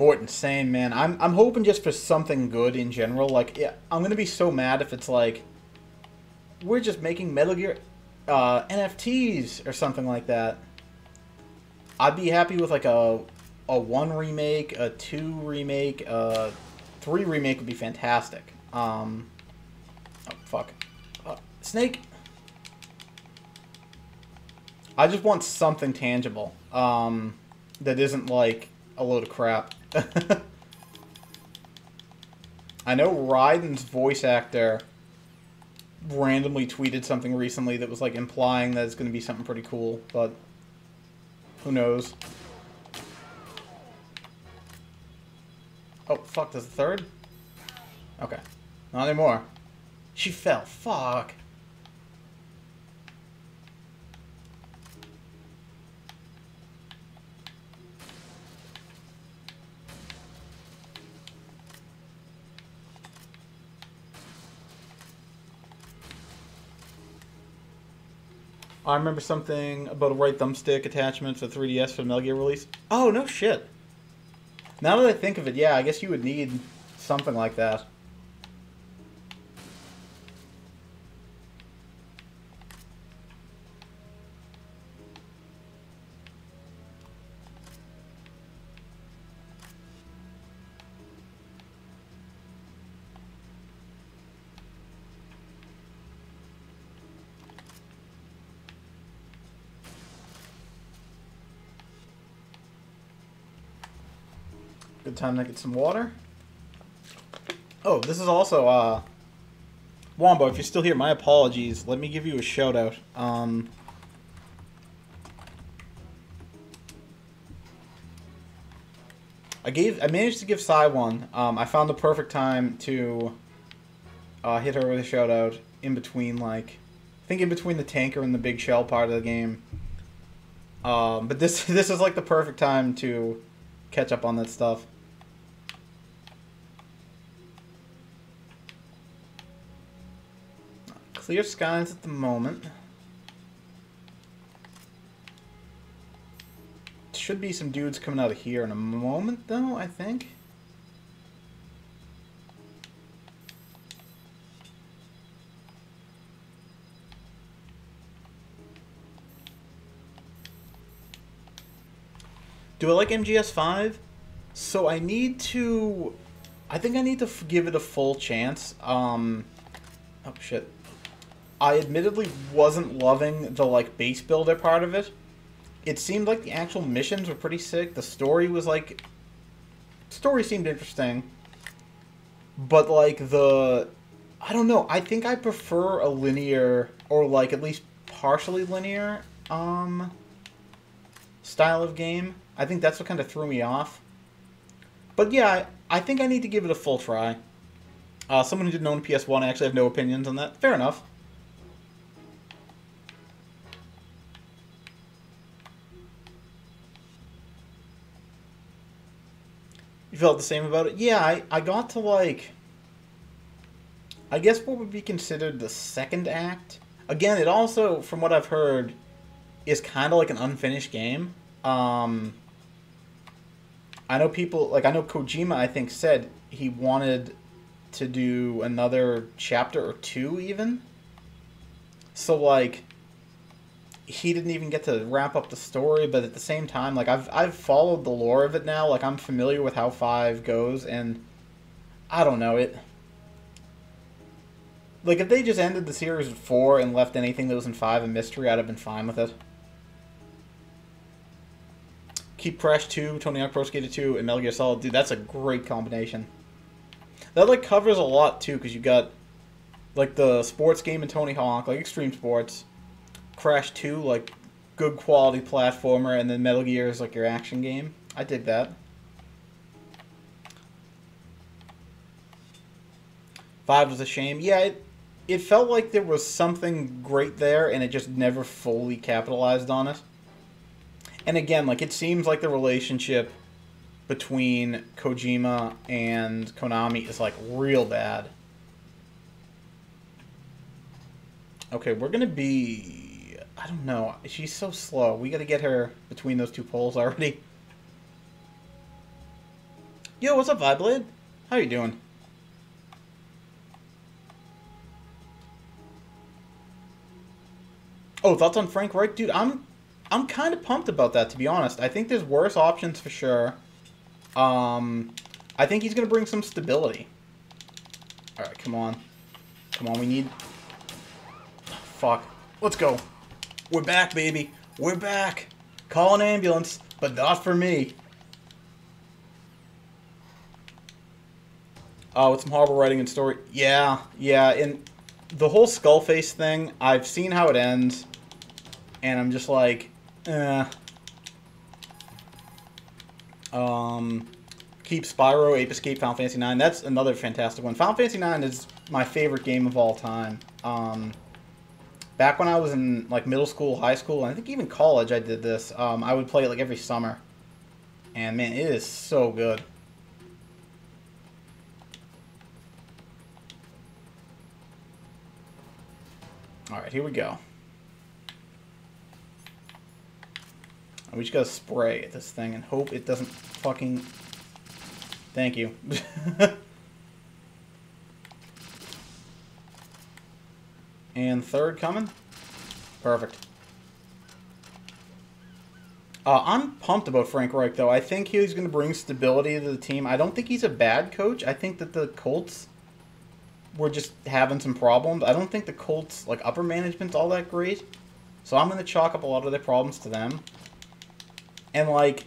Morton, same man. I'm I'm hoping just for something good in general. Like, yeah, I'm gonna be so mad if it's like we're just making Metal Gear uh, NFTs or something like that. I'd be happy with like a a one remake, a two remake, a three remake would be fantastic. Um, oh fuck, uh, Snake. I just want something tangible. Um, that isn't like a load of crap. I know Raiden's voice actor randomly tweeted something recently that was like implying that it's going to be something pretty cool, but who knows? Oh, fuck, there's a third? Okay. Not anymore. She fell. Fuck. I remember something about a right thumbstick attachment for 3DS for the Metal Gear release. Oh, no shit. Now that I think of it, yeah, I guess you would need something like that. Time to get some water. Oh, this is also, uh... Wombo, if you're still here, my apologies. Let me give you a shout out. Um... I gave, I managed to give Sai one. Um, I found the perfect time to uh, hit her with a shout out in between, like, I think in between the tanker and the big shell part of the game. Um, but this this is like the perfect time to catch up on that stuff. Clear skies at the moment. Should be some dudes coming out of here in a moment, though, I think. Do I like MGS5? So I need to... I think I need to give it a full chance. Um... Oh, shit. I admittedly wasn't loving the, like, base builder part of it. It seemed like the actual missions were pretty sick. The story was, like... Story seemed interesting. But, like, the... I don't know. I think I prefer a linear, or, like, at least partially linear, um... style of game. I think that's what kind of threw me off. But yeah, I, I think I need to give it a full try. Uh, someone who didn't own PS1, I actually have no opinions on that. Fair enough. Felt the same about it? Yeah, I, I got to like... I guess what would be considered the second act. Again, it also, from what I've heard, is kind of like an unfinished game. Um, I know people, like, I know Kojima, I think, said he wanted to do another chapter or two, even. So, like, he didn't even get to wrap up the story, but at the same time, like, I've, I've followed the lore of it now. Like, I'm familiar with how 5 goes, and I don't know, it. Like, if they just ended the series at 4 and left anything that was in 5 a mystery, I'd have been fine with it keep Crash 2, Tony Hawk Pro Skater 2, and Metal Gear Solid. Dude, that's a great combination. That like covers a lot too, because you got like the sports game in Tony Hawk, like Extreme Sports, Crash 2, like good quality platformer, and then Metal Gear is like your action game. I dig that. Five was a shame. Yeah, it, it felt like there was something great there, and it just never fully capitalized on it. And again, like it seems like the relationship between Kojima and Konami is like real bad. Okay, we're gonna be. I don't know. She's so slow. We gotta get her between those two poles already. Yo, what's up, Viblade? How you doing? Oh, thoughts on Frank Reich, dude? I'm, I'm kind of pumped about that to be honest. I think there's worse options for sure. Um, I think he's gonna bring some stability. All right, come on, come on. We need. Fuck. Let's go. We're back, baby. We're back. Call an ambulance, but not for me. Oh, with some horrible writing and story. Yeah, yeah. And the whole skull face thing, I've seen how it ends, and I'm just like, eh. Um, keep Spyro, Ape Escape, Final Fantasy 9. That's another fantastic one. Final Fantasy 9 is my favorite game of all time. Um, back when I was in like middle school, high school, and I think even college, I did this. Um, I would play it like every summer, and man, it is so good. All right, here we go. We just gotta spray at this thing and hope it doesn't fucking. Thank you. and third coming. Perfect. Uh, I'm pumped about Frank Reich, though. I think he's going to bring stability to the team. I don't think he's a bad coach. I think that the Colts were just having some problems. I don't think the Colts, like, upper management's all that great. So I'm going to chalk up a lot of their problems to them. And, like,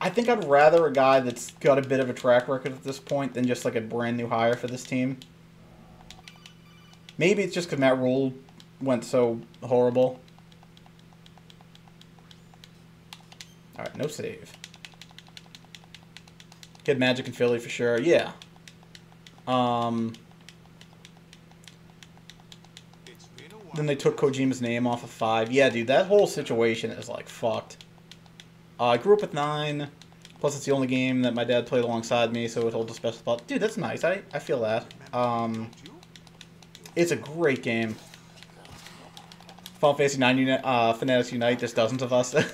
I think I'd rather a guy that's got a bit of a track record at this point than just, like, a brand new hire for this team. Maybe it's just because Matt Rhule went so horrible. Alright, no save. Kid Magic in Philly for sure. Yeah. Um, then they took Kojima's name off of 5. Yeah, dude, that whole situation is, like, fucked. Uh, I grew up with 9. Plus, it's the only game that my dad played alongside me, so it holds a special spot. Dude, that's nice. I, I feel that. Um? It's a great game. Final Fantasy 9 Uni- uh, Fanatics Unite, there's dozens of us. Have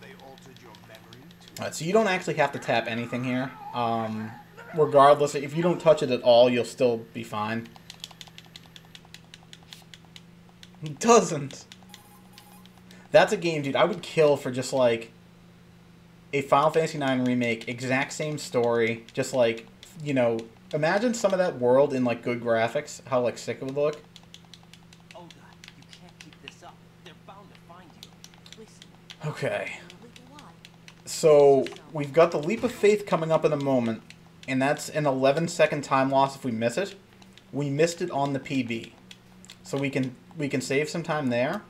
they altered your memory to Alright, so you don't actually have to tap anything here. Um, regardless, if you don't touch it at all, you'll still be fine. Doesn't. That's a game, dude. I would kill for just like a Final Fantasy IX remake, exact same story, just like you know. Imagine some of that world in like good graphics, how like sick it would look. Oh, Olga, you can't keep this up. They're bound to find you. Listen, Okay. We can what? So we've got the leap of faith coming up in a moment, and that's an 11 second time loss if we miss it. We missed it on the PB, so we can we can save some time there.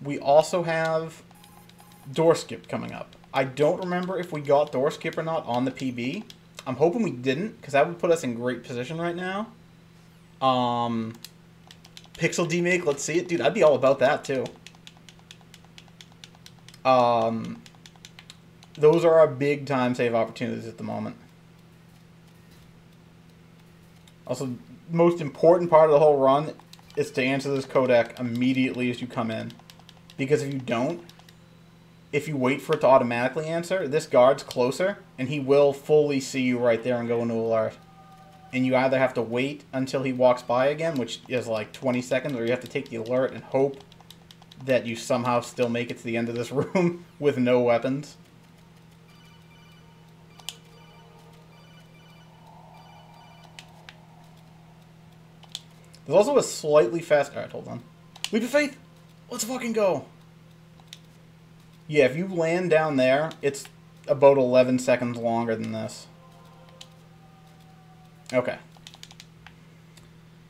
We also have door skip coming up. I don't remember if we got door skip or not on the PB. I'm hoping we didn't, because that would put us in great position right now. Um, Pixel demake, let's see it, dude. I'd be all about that too. Um, those are our big time save opportunities at the moment. Also, most important part of the whole run is to answer this codec immediately as you come in. Because if you don't, if you wait for it to automatically answer, this guard's closer, and he will fully see you right there and go into alert. And you either have to wait until he walks by again, which is like 20 seconds, or you have to take the alert and hope that you somehow still make it to the end of this room with no weapons. There's also a slightly fast. Alright, hold on. Leap of faith! Let's fucking go! Yeah, if you land down there, it's about 11 seconds longer than this. Okay.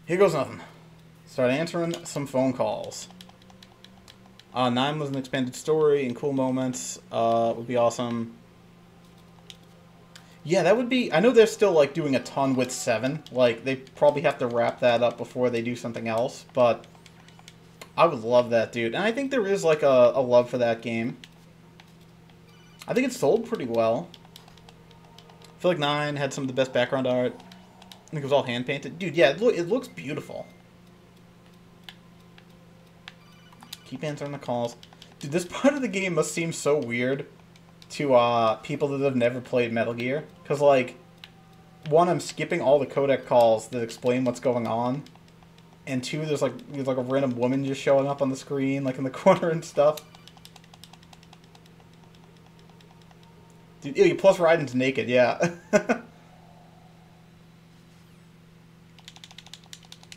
Here goes nothing. Start answering some phone calls. Uh, nine was an expanded story and cool moments. Uh, would be awesome. Yeah, that would be. I know they're still like doing a ton with seven. Like they probably have to wrap that up before they do something else. But I would love that, dude. And I think there is like a, a love for that game. I think it sold pretty well. I feel like nine had some of the best background art. I think it was all hand painted. Dude, yeah, it, lo it looks beautiful. Keep answering the calls. Dude, this part of the game must seem so weird to uh, people that have never played Metal Gear. Because, like, one, I'm skipping all the codec calls that explain what's going on. And two, there's like there's like a random woman just showing up on the screen, like in the corner and stuff. Dude, ew, plus Raiden's naked, yeah.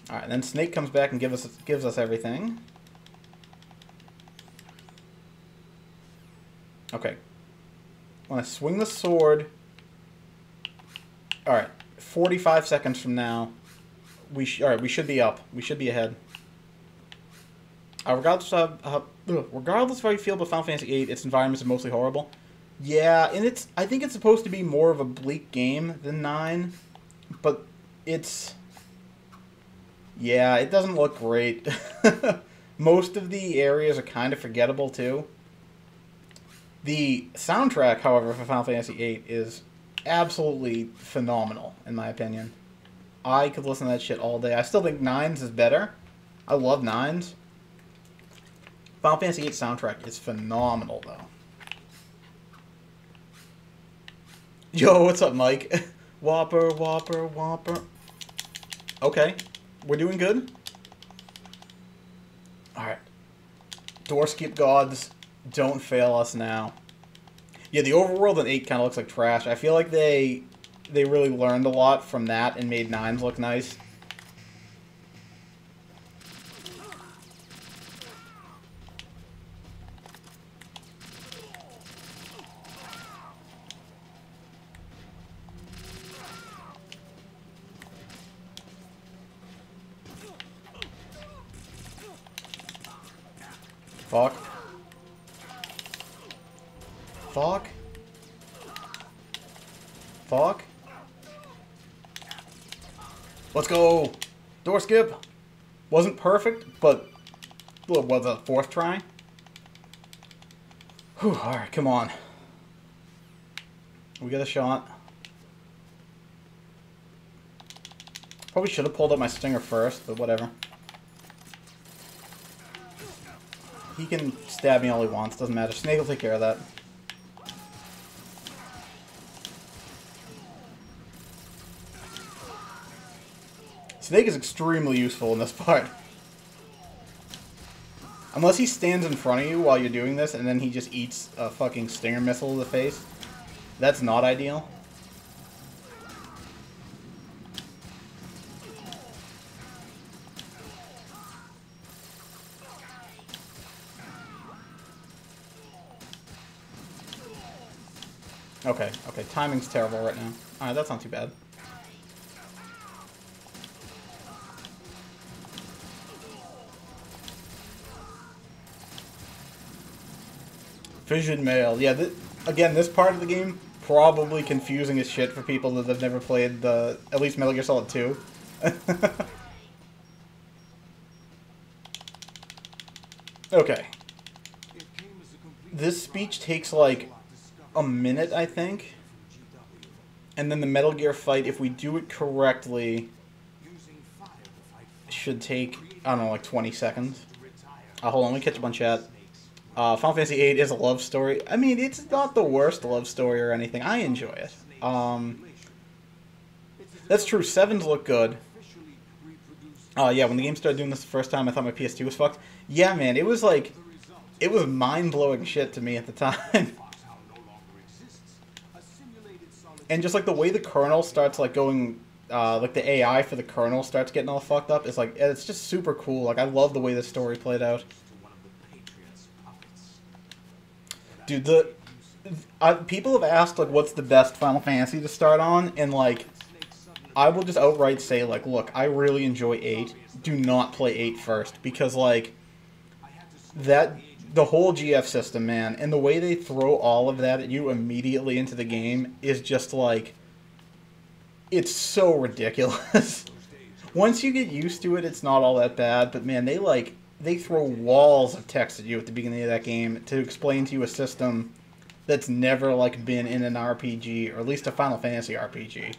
Alright, then Snake comes back and gives us gives us everything. Okay. When I swing the sword... Alright, 45 seconds from now, we sh alright, we should be up. We should be ahead. Uh, regardless of uh, regardless of how you feel about Final Fantasy VIII, its environments are mostly horrible. Yeah, and it's I think it's supposed to be more of a bleak game than nine, but it's yeah, it doesn't look great. Most of the areas are kind of forgettable too. The soundtrack, however, for Final Fantasy VIII is absolutely phenomenal, in my opinion. I could listen to that shit all day. I still think Nines is better. I love Nines. Final Fantasy VIII soundtrack is phenomenal, though. Yo, what's up, Mike? Whopper, Whopper, Whopper. Okay, we're doing good. Alright. Door skip gods, don't fail us now. Yeah, the overworld in 8 kind of looks like trash. I feel like they they really learned a lot from that and made 9s look nice. Fuck. Fuck. Fuck. Let's go. Door skip. Wasn't perfect, but what was a fourth try? Whew, alright, come on. We got a shot. Probably should have pulled up my stinger first, but whatever. He can stab me all he wants, doesn't matter. Snake will take care of that. Snake is extremely useful in this part. Unless he stands in front of you while you're doing this, and then he just eats a fucking stinger missile to the face. That's not ideal. Okay, okay, timing's terrible right now. Alright, that's not too bad. Vision Mail. Yeah, th again, this part of the game probably confusing as shit for people that have never played the at least Metal Gear Solid 2. okay. This speech takes like a minute, I think. And then the Metal Gear fight, if we do it correctly, should take, I don't know, like 20 seconds. Uh, hold on, let me catch up on chat. Uh, Final Fantasy VIII is a love story. I mean, it's not the worst love story or anything. I enjoy it. Um, that's true. Sevens look good. Uh, yeah, when the game started doing this the first time, I thought my PS2 was fucked. Yeah, man, it was like... It was mind-blowing shit to me at the time. and just like the way the Colonel starts like going uh, like the AI for the Colonel starts getting all fucked up is like it's just super cool. Like I love the way the story played out. Dude, the people have asked like what's the best Final Fantasy to start on, and like I will just outright say like, look, I really enjoy eight. Do not play eight first because like that the whole GF system, man, and the way they throw all of that at you immediately into the game is just like it's so ridiculous. Once you get used to it, it's not all that bad, but man, they like they throw walls of text at you at the beginning of that game to explain to you a system that's never like been in an RPG or at least a Final Fantasy RPG.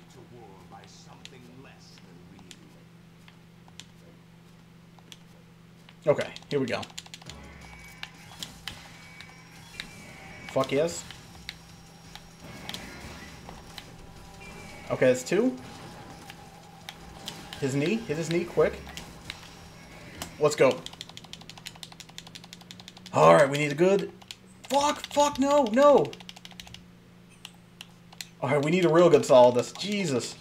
Okay, here we go. Fuck yes. Okay, that's two. His knee. Hit his knee quick. Let's go. Alright, we need a good... Fuck! Fuck! No! No! Alright, we need a real good solid this. Jesus.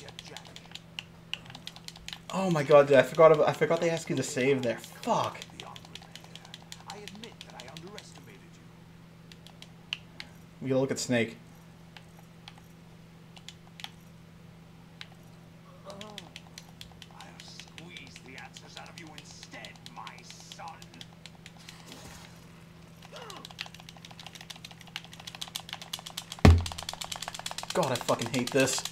Oh my god, dude, I forgot about, I forgot they asked you to save there. Fuck. We gotta look at Snake. I'll squeeze the answers out of you instead, my son. God, I fucking hate this.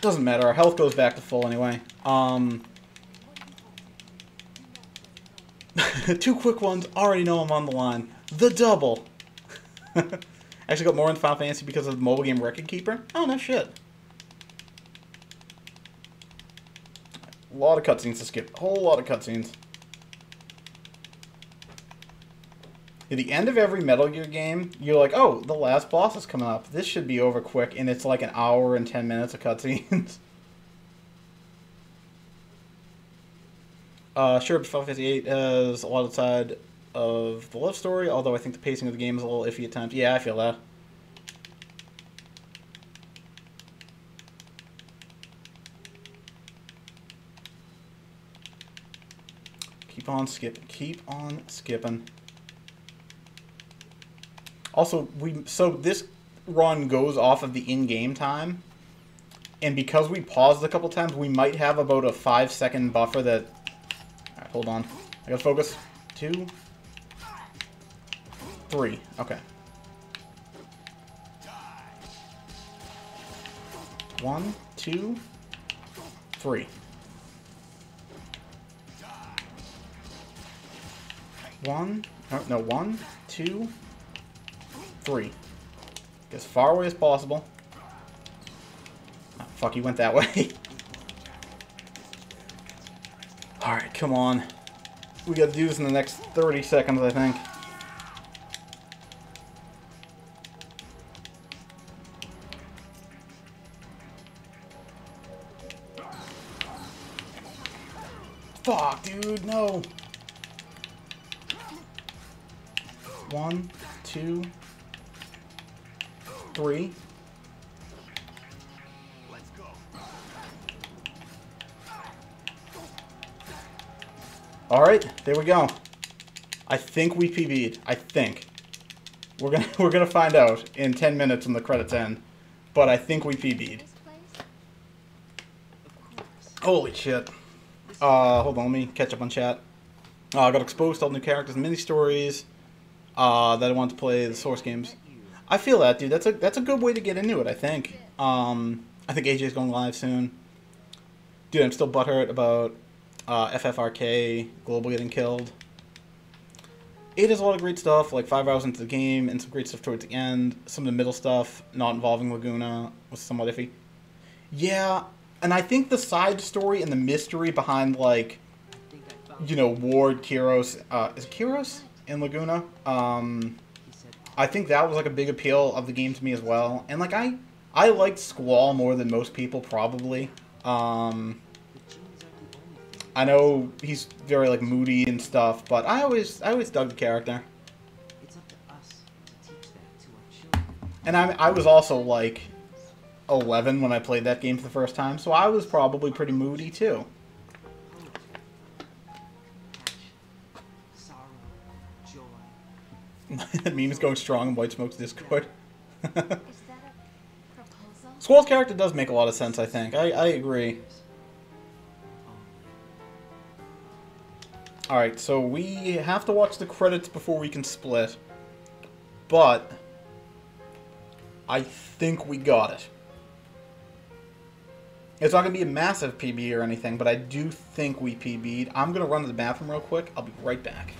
Doesn't matter, our health goes back to full anyway. Um... Two quick ones, already know I'm on the line. The double! Actually got more in Final Fantasy because of the mobile game Record Keeper. Oh, no shit. A lot of cutscenes to skip. A whole lot of cutscenes. At the end of every Metal Gear game, you're like, oh, the last boss is coming up. This should be over quick, and it's like an hour and ten minutes of cutscenes. uh, sure, Final Fantasy VIII has a lot of side of the love story, although I think the pacing of the game is a little iffy at times. Yeah, I feel that. Keep on skipping. Keep on skipping. Also, we so this run goes off of the in-game time, and because we paused a couple times, we might have about a five-second buffer that. Hold on. I gotta focus. Two, three. Okay. One, two, three. One, no, no, one, two, three. Get as far away as possible. Oh, fuck, he went that way. Alright, come on. We gotta do this in the next 30 seconds, I think. Go. I think we PB'd. I think. We're gonna we're gonna find out in ten minutes when the credits end, but I think we PB'd. Holy shit. Uh, hold on, let me catch up on chat. Uh, I got exposed to all new characters and mini stories. Uh, that I want to play the source games. I feel that, dude. That's a that's a good way to get into it. I think. Um, I think AJ's going live soon. Dude, I'm still butthurt about uh, FFRK Global getting killed. It has a lot of great stuff, like five hours into the game, and some great stuff towards the end. Some of the middle stuff, not involving Laguna, was somewhat iffy. Yeah, and I think the side story and the mystery behind like you know Ward, Kiros, uh, is Kiros in Laguna? Um, I think that was like a big appeal of the game to me as well. And like I, I liked Squall more than most people probably. Um, I know he's very like moody and stuff, but I always, I always dug the character. It's up to us to teach that to our children. And I, I was also like 11 when I played that game for the first time, so I was probably pretty moody too. Hope, passion, sorrow, joy. that meme is going strong in White Smoke's Discord. Is that a proposal? Squall's character does make a lot of sense, I think. I, I agree. Alright, so we have to watch the credits before we can split. But I think we got it. It's not going to be a massive PB or anything, but I do think we PB'd. I'm going to run to the bathroom real quick. I'll be right back.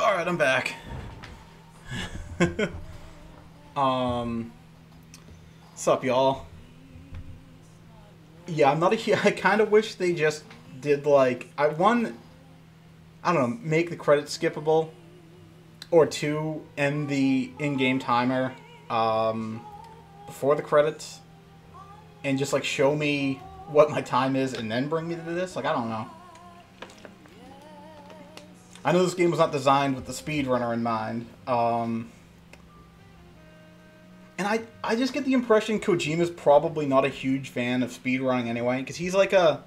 Alright, I'm back. um, sup, y'all? Yeah, I'm not a. I kind of wish they just did like I one. I don't know, make the credits skippable, or two, end the in-game timer um, before the credits, and just like show me what my time is, and then bring me to this. Like I don't know. I know this game was not designed with the speedrunner in mind. Um, and I, I just get the impression Kojima's probably not a huge fan of speedrunning anyway, because he's like a.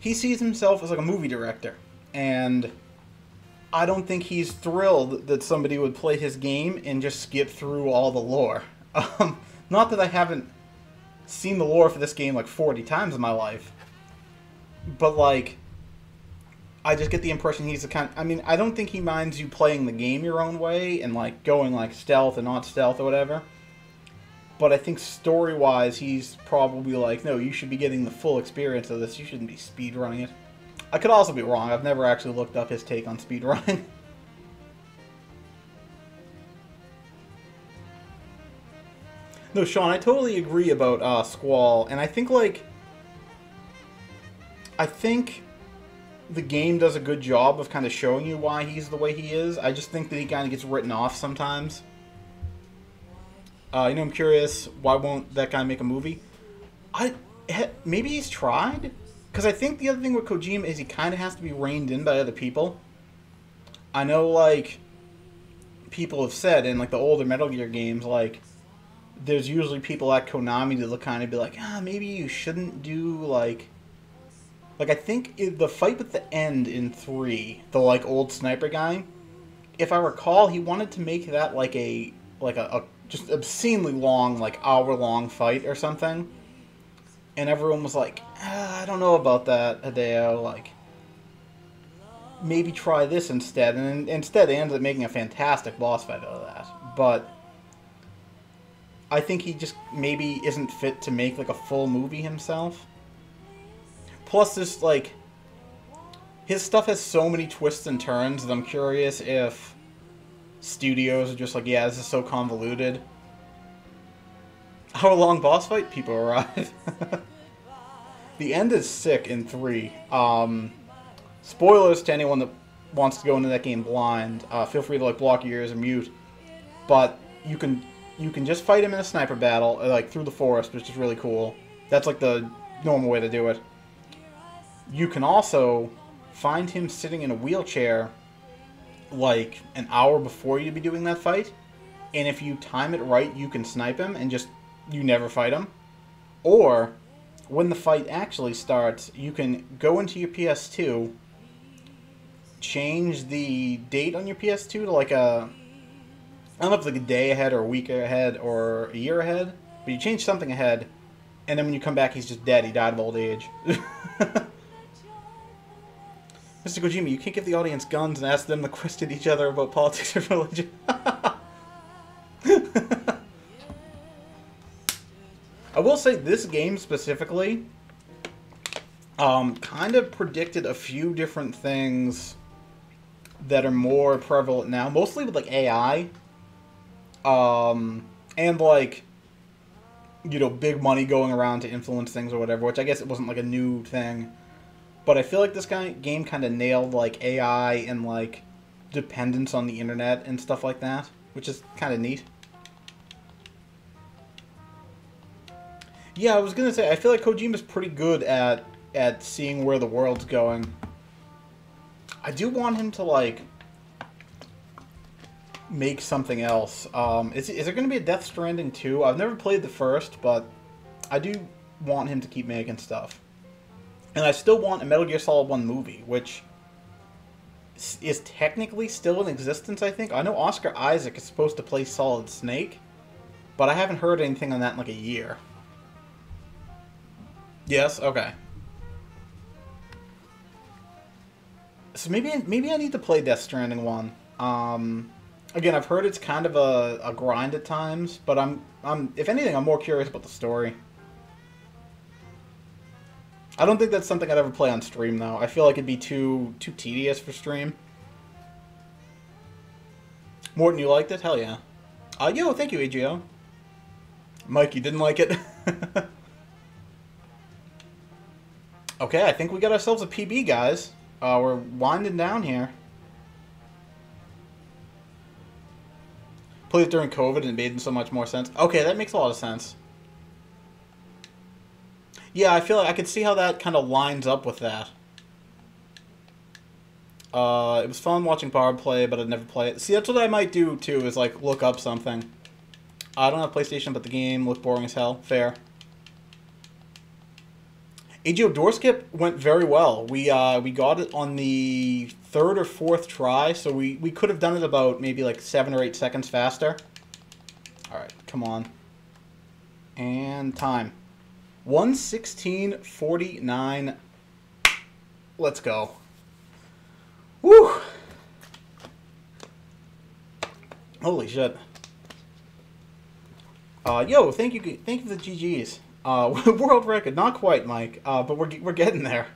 He sees himself as like a movie director. And I don't think he's thrilled that somebody would play his game and just skip through all the lore. Um, not that I haven't seen the lore for this game like 40 times in my life. But like. I just get the impression he's the kind. I mean, I don't think he minds you playing the game your own way and like going like stealth and not stealth or whatever. But I think story wise, he's probably like, no, you should be getting the full experience of this. You shouldn't be speed running it. I could also be wrong. I've never actually looked up his take on speed running. no, Sean, I totally agree about uh, Squall, and I think like, I think the game does a good job of kind of showing you why he's the way he is. I just think that he kind of gets written off sometimes. Uh, you know, I'm curious, why won't that guy make a movie? I maybe he's tried, because I think the other thing with Kojima is he kind of has to be reined in by other people. I know, like people have said in like the older Metal Gear games, like there's usually people at Konami that will kind of be like, ah, maybe you shouldn't do like like I think in the fight with the end in three, the like old sniper guy, if I recall, he wanted to make that like a like a, a just obscenely long, like hour long fight or something. And everyone was like, ah, I don't know about that, Hideo. Like, maybe try this instead. And instead, they ended up making a fantastic boss fight out of that. But I think he just maybe isn't fit to make like a full movie himself. Plus, this like his stuff has so many twists and turns that I'm curious if studios are just like, yeah, this is so convoluted. How long boss fight? People arrive. the end is sick in three. Um, spoilers to anyone that wants to go into that game blind. Uh, feel free to like block your ears and mute. But you can you can just fight him in a sniper battle, uh, like through the forest, which is really cool. That's like the normal way to do it. You can also find him sitting in a wheelchair like an hour before you'd be doing that fight. And if you time it right, you can snipe him and just you never fight him. Or when the fight actually starts, you can go into your PS2, change the date on your PS2 to like a I don't know if it's like a day ahead or a week ahead or a year ahead, but you change something ahead, and then when you come back, he's just dead. He died of old age. Mr. Kojima, you can't give the audience guns and ask them to question each other about politics or religion. I will say this game specifically um, kind of predicted a few different things that are more prevalent now, mostly with like AI, um, and like you know big money going around to influence things or whatever. Which I guess it wasn't like a new thing, but I feel like this guy, game kind of nailed like AI and like dependence on the internet and stuff like that, which is kind of neat. Yeah, I was gonna say I feel like Kojima's pretty good at at seeing where the world's going. I do want him to like make something else. Um, is is there gonna be a Death Stranding 2? I've never played the first, but I do want him to keep making stuff. And I still want a Metal Gear Solid 1 movie, which is technically still in existence, I think. I know Oscar Isaac is supposed to play Solid Snake, but I haven't heard anything on that in like a year. Yes, okay. So maybe maybe I need to play Death Stranding one. Um, again, I've heard it's kind of a, a grind at times, but I'm I'm if anything, I'm more curious about the story. I don't think that's something I'd ever play on stream though. I feel like it'd be too too tedious for stream. Morton, you liked it? Hell yeah. Uh, yo, thank you, AGO. Mike, you didn't like it? okay, I think we got ourselves a PB, guys. Uh, we're winding down here. Played it during COVID and it made so much more sense. Okay, that makes a lot of sense. Yeah, I feel like I could see how that kind of lines up with that. Uh, it was fun watching Barb play, but I'd never play it. See, that's what I might do too. Is like look up something. I don't have PlayStation, but the game looked boring as hell. Fair. AGO Doorskip went very well. We uh, we got it on the third or fourth try, so we, we could have done it about maybe like seven or eight seconds faster. All right, come on. And time. 116.49. Let's go. Woo! Holy shit. Uh, yo, thank you, thank you for the GGs. Uh, world record, not quite, Mike, uh, but we're, we're getting there.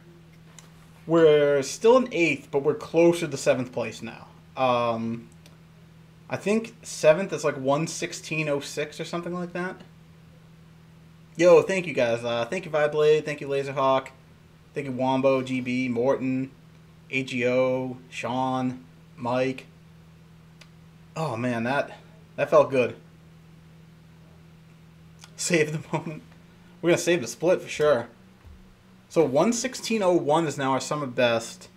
We're still in eighth, but we're closer to seventh place now. Um, I think seventh is like 116.06 or something like that. Yo, thank you guys. Uh, thank you, Viblade. Thank you, Laserhawk. Thank you, Wombo, GB, Morton, AGO, Sean, Mike. Oh man, that that felt good. Save the moment. We're gonna save the split for sure. So 116.01 is now our sum of best.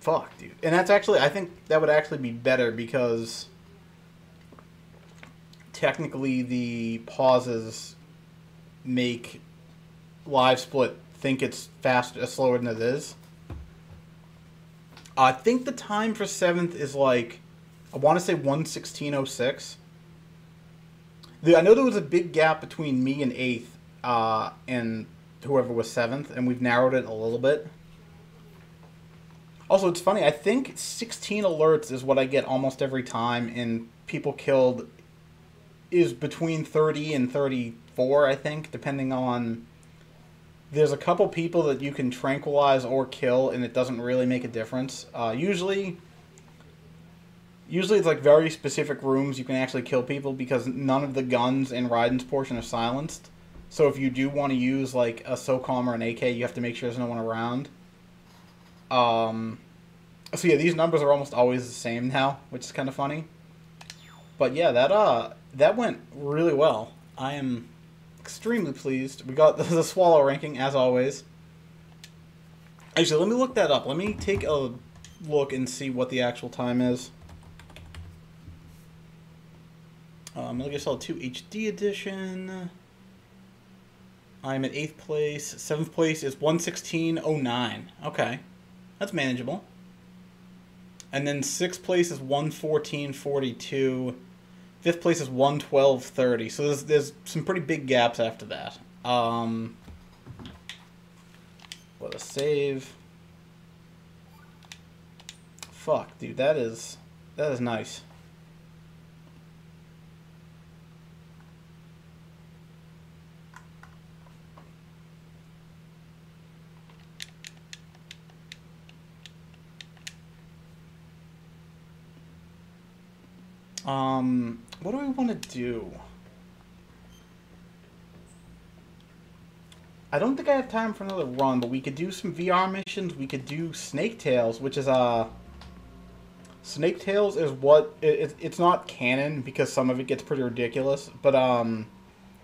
Fuck, dude. And that's actually, I think that would actually be better because technically the pauses make live split think it's faster, slower than it is. I think the time for seventh is like, I want to say 116.06. The, I know there was a big gap between me and eighth, uh, and whoever was seventh, and we've narrowed it a little bit. Also, it's funny. I think 16 alerts is what I get almost every time, and people killed is between 30 and 34. I think, depending on. There's a couple people that you can tranquilize or kill, and it doesn't really make a difference. Uh, usually, usually it's like very specific rooms you can actually kill people because none of the guns in Raiden's portion are silenced. So if you do want to use like a SOCOM or an AK, you have to make sure there's no one around. Um, so yeah, these numbers are almost always the same now, which is kind of funny. But yeah, that uh that went really well. I am extremely pleased. We got the, the swallow ranking as always. Actually, let me look that up. Let me take a look and see what the actual time is. Um, Metal Gear Solid 2 HD edition. I'm at 8th place. 7th place is 116.09. Okay. That's manageable. And then 6th place is 114.42. 5th place is 112.30. So there's, there's some pretty big gaps after that. Um, what a save. Fuck, dude, that is that is nice. Um, what do we want to do? I don't think I have time for another run, but we could do some VR missions. We could do Snake Tales, which is uh Snake Tales is what it, it, it's not canon because some of it gets pretty ridiculous, but um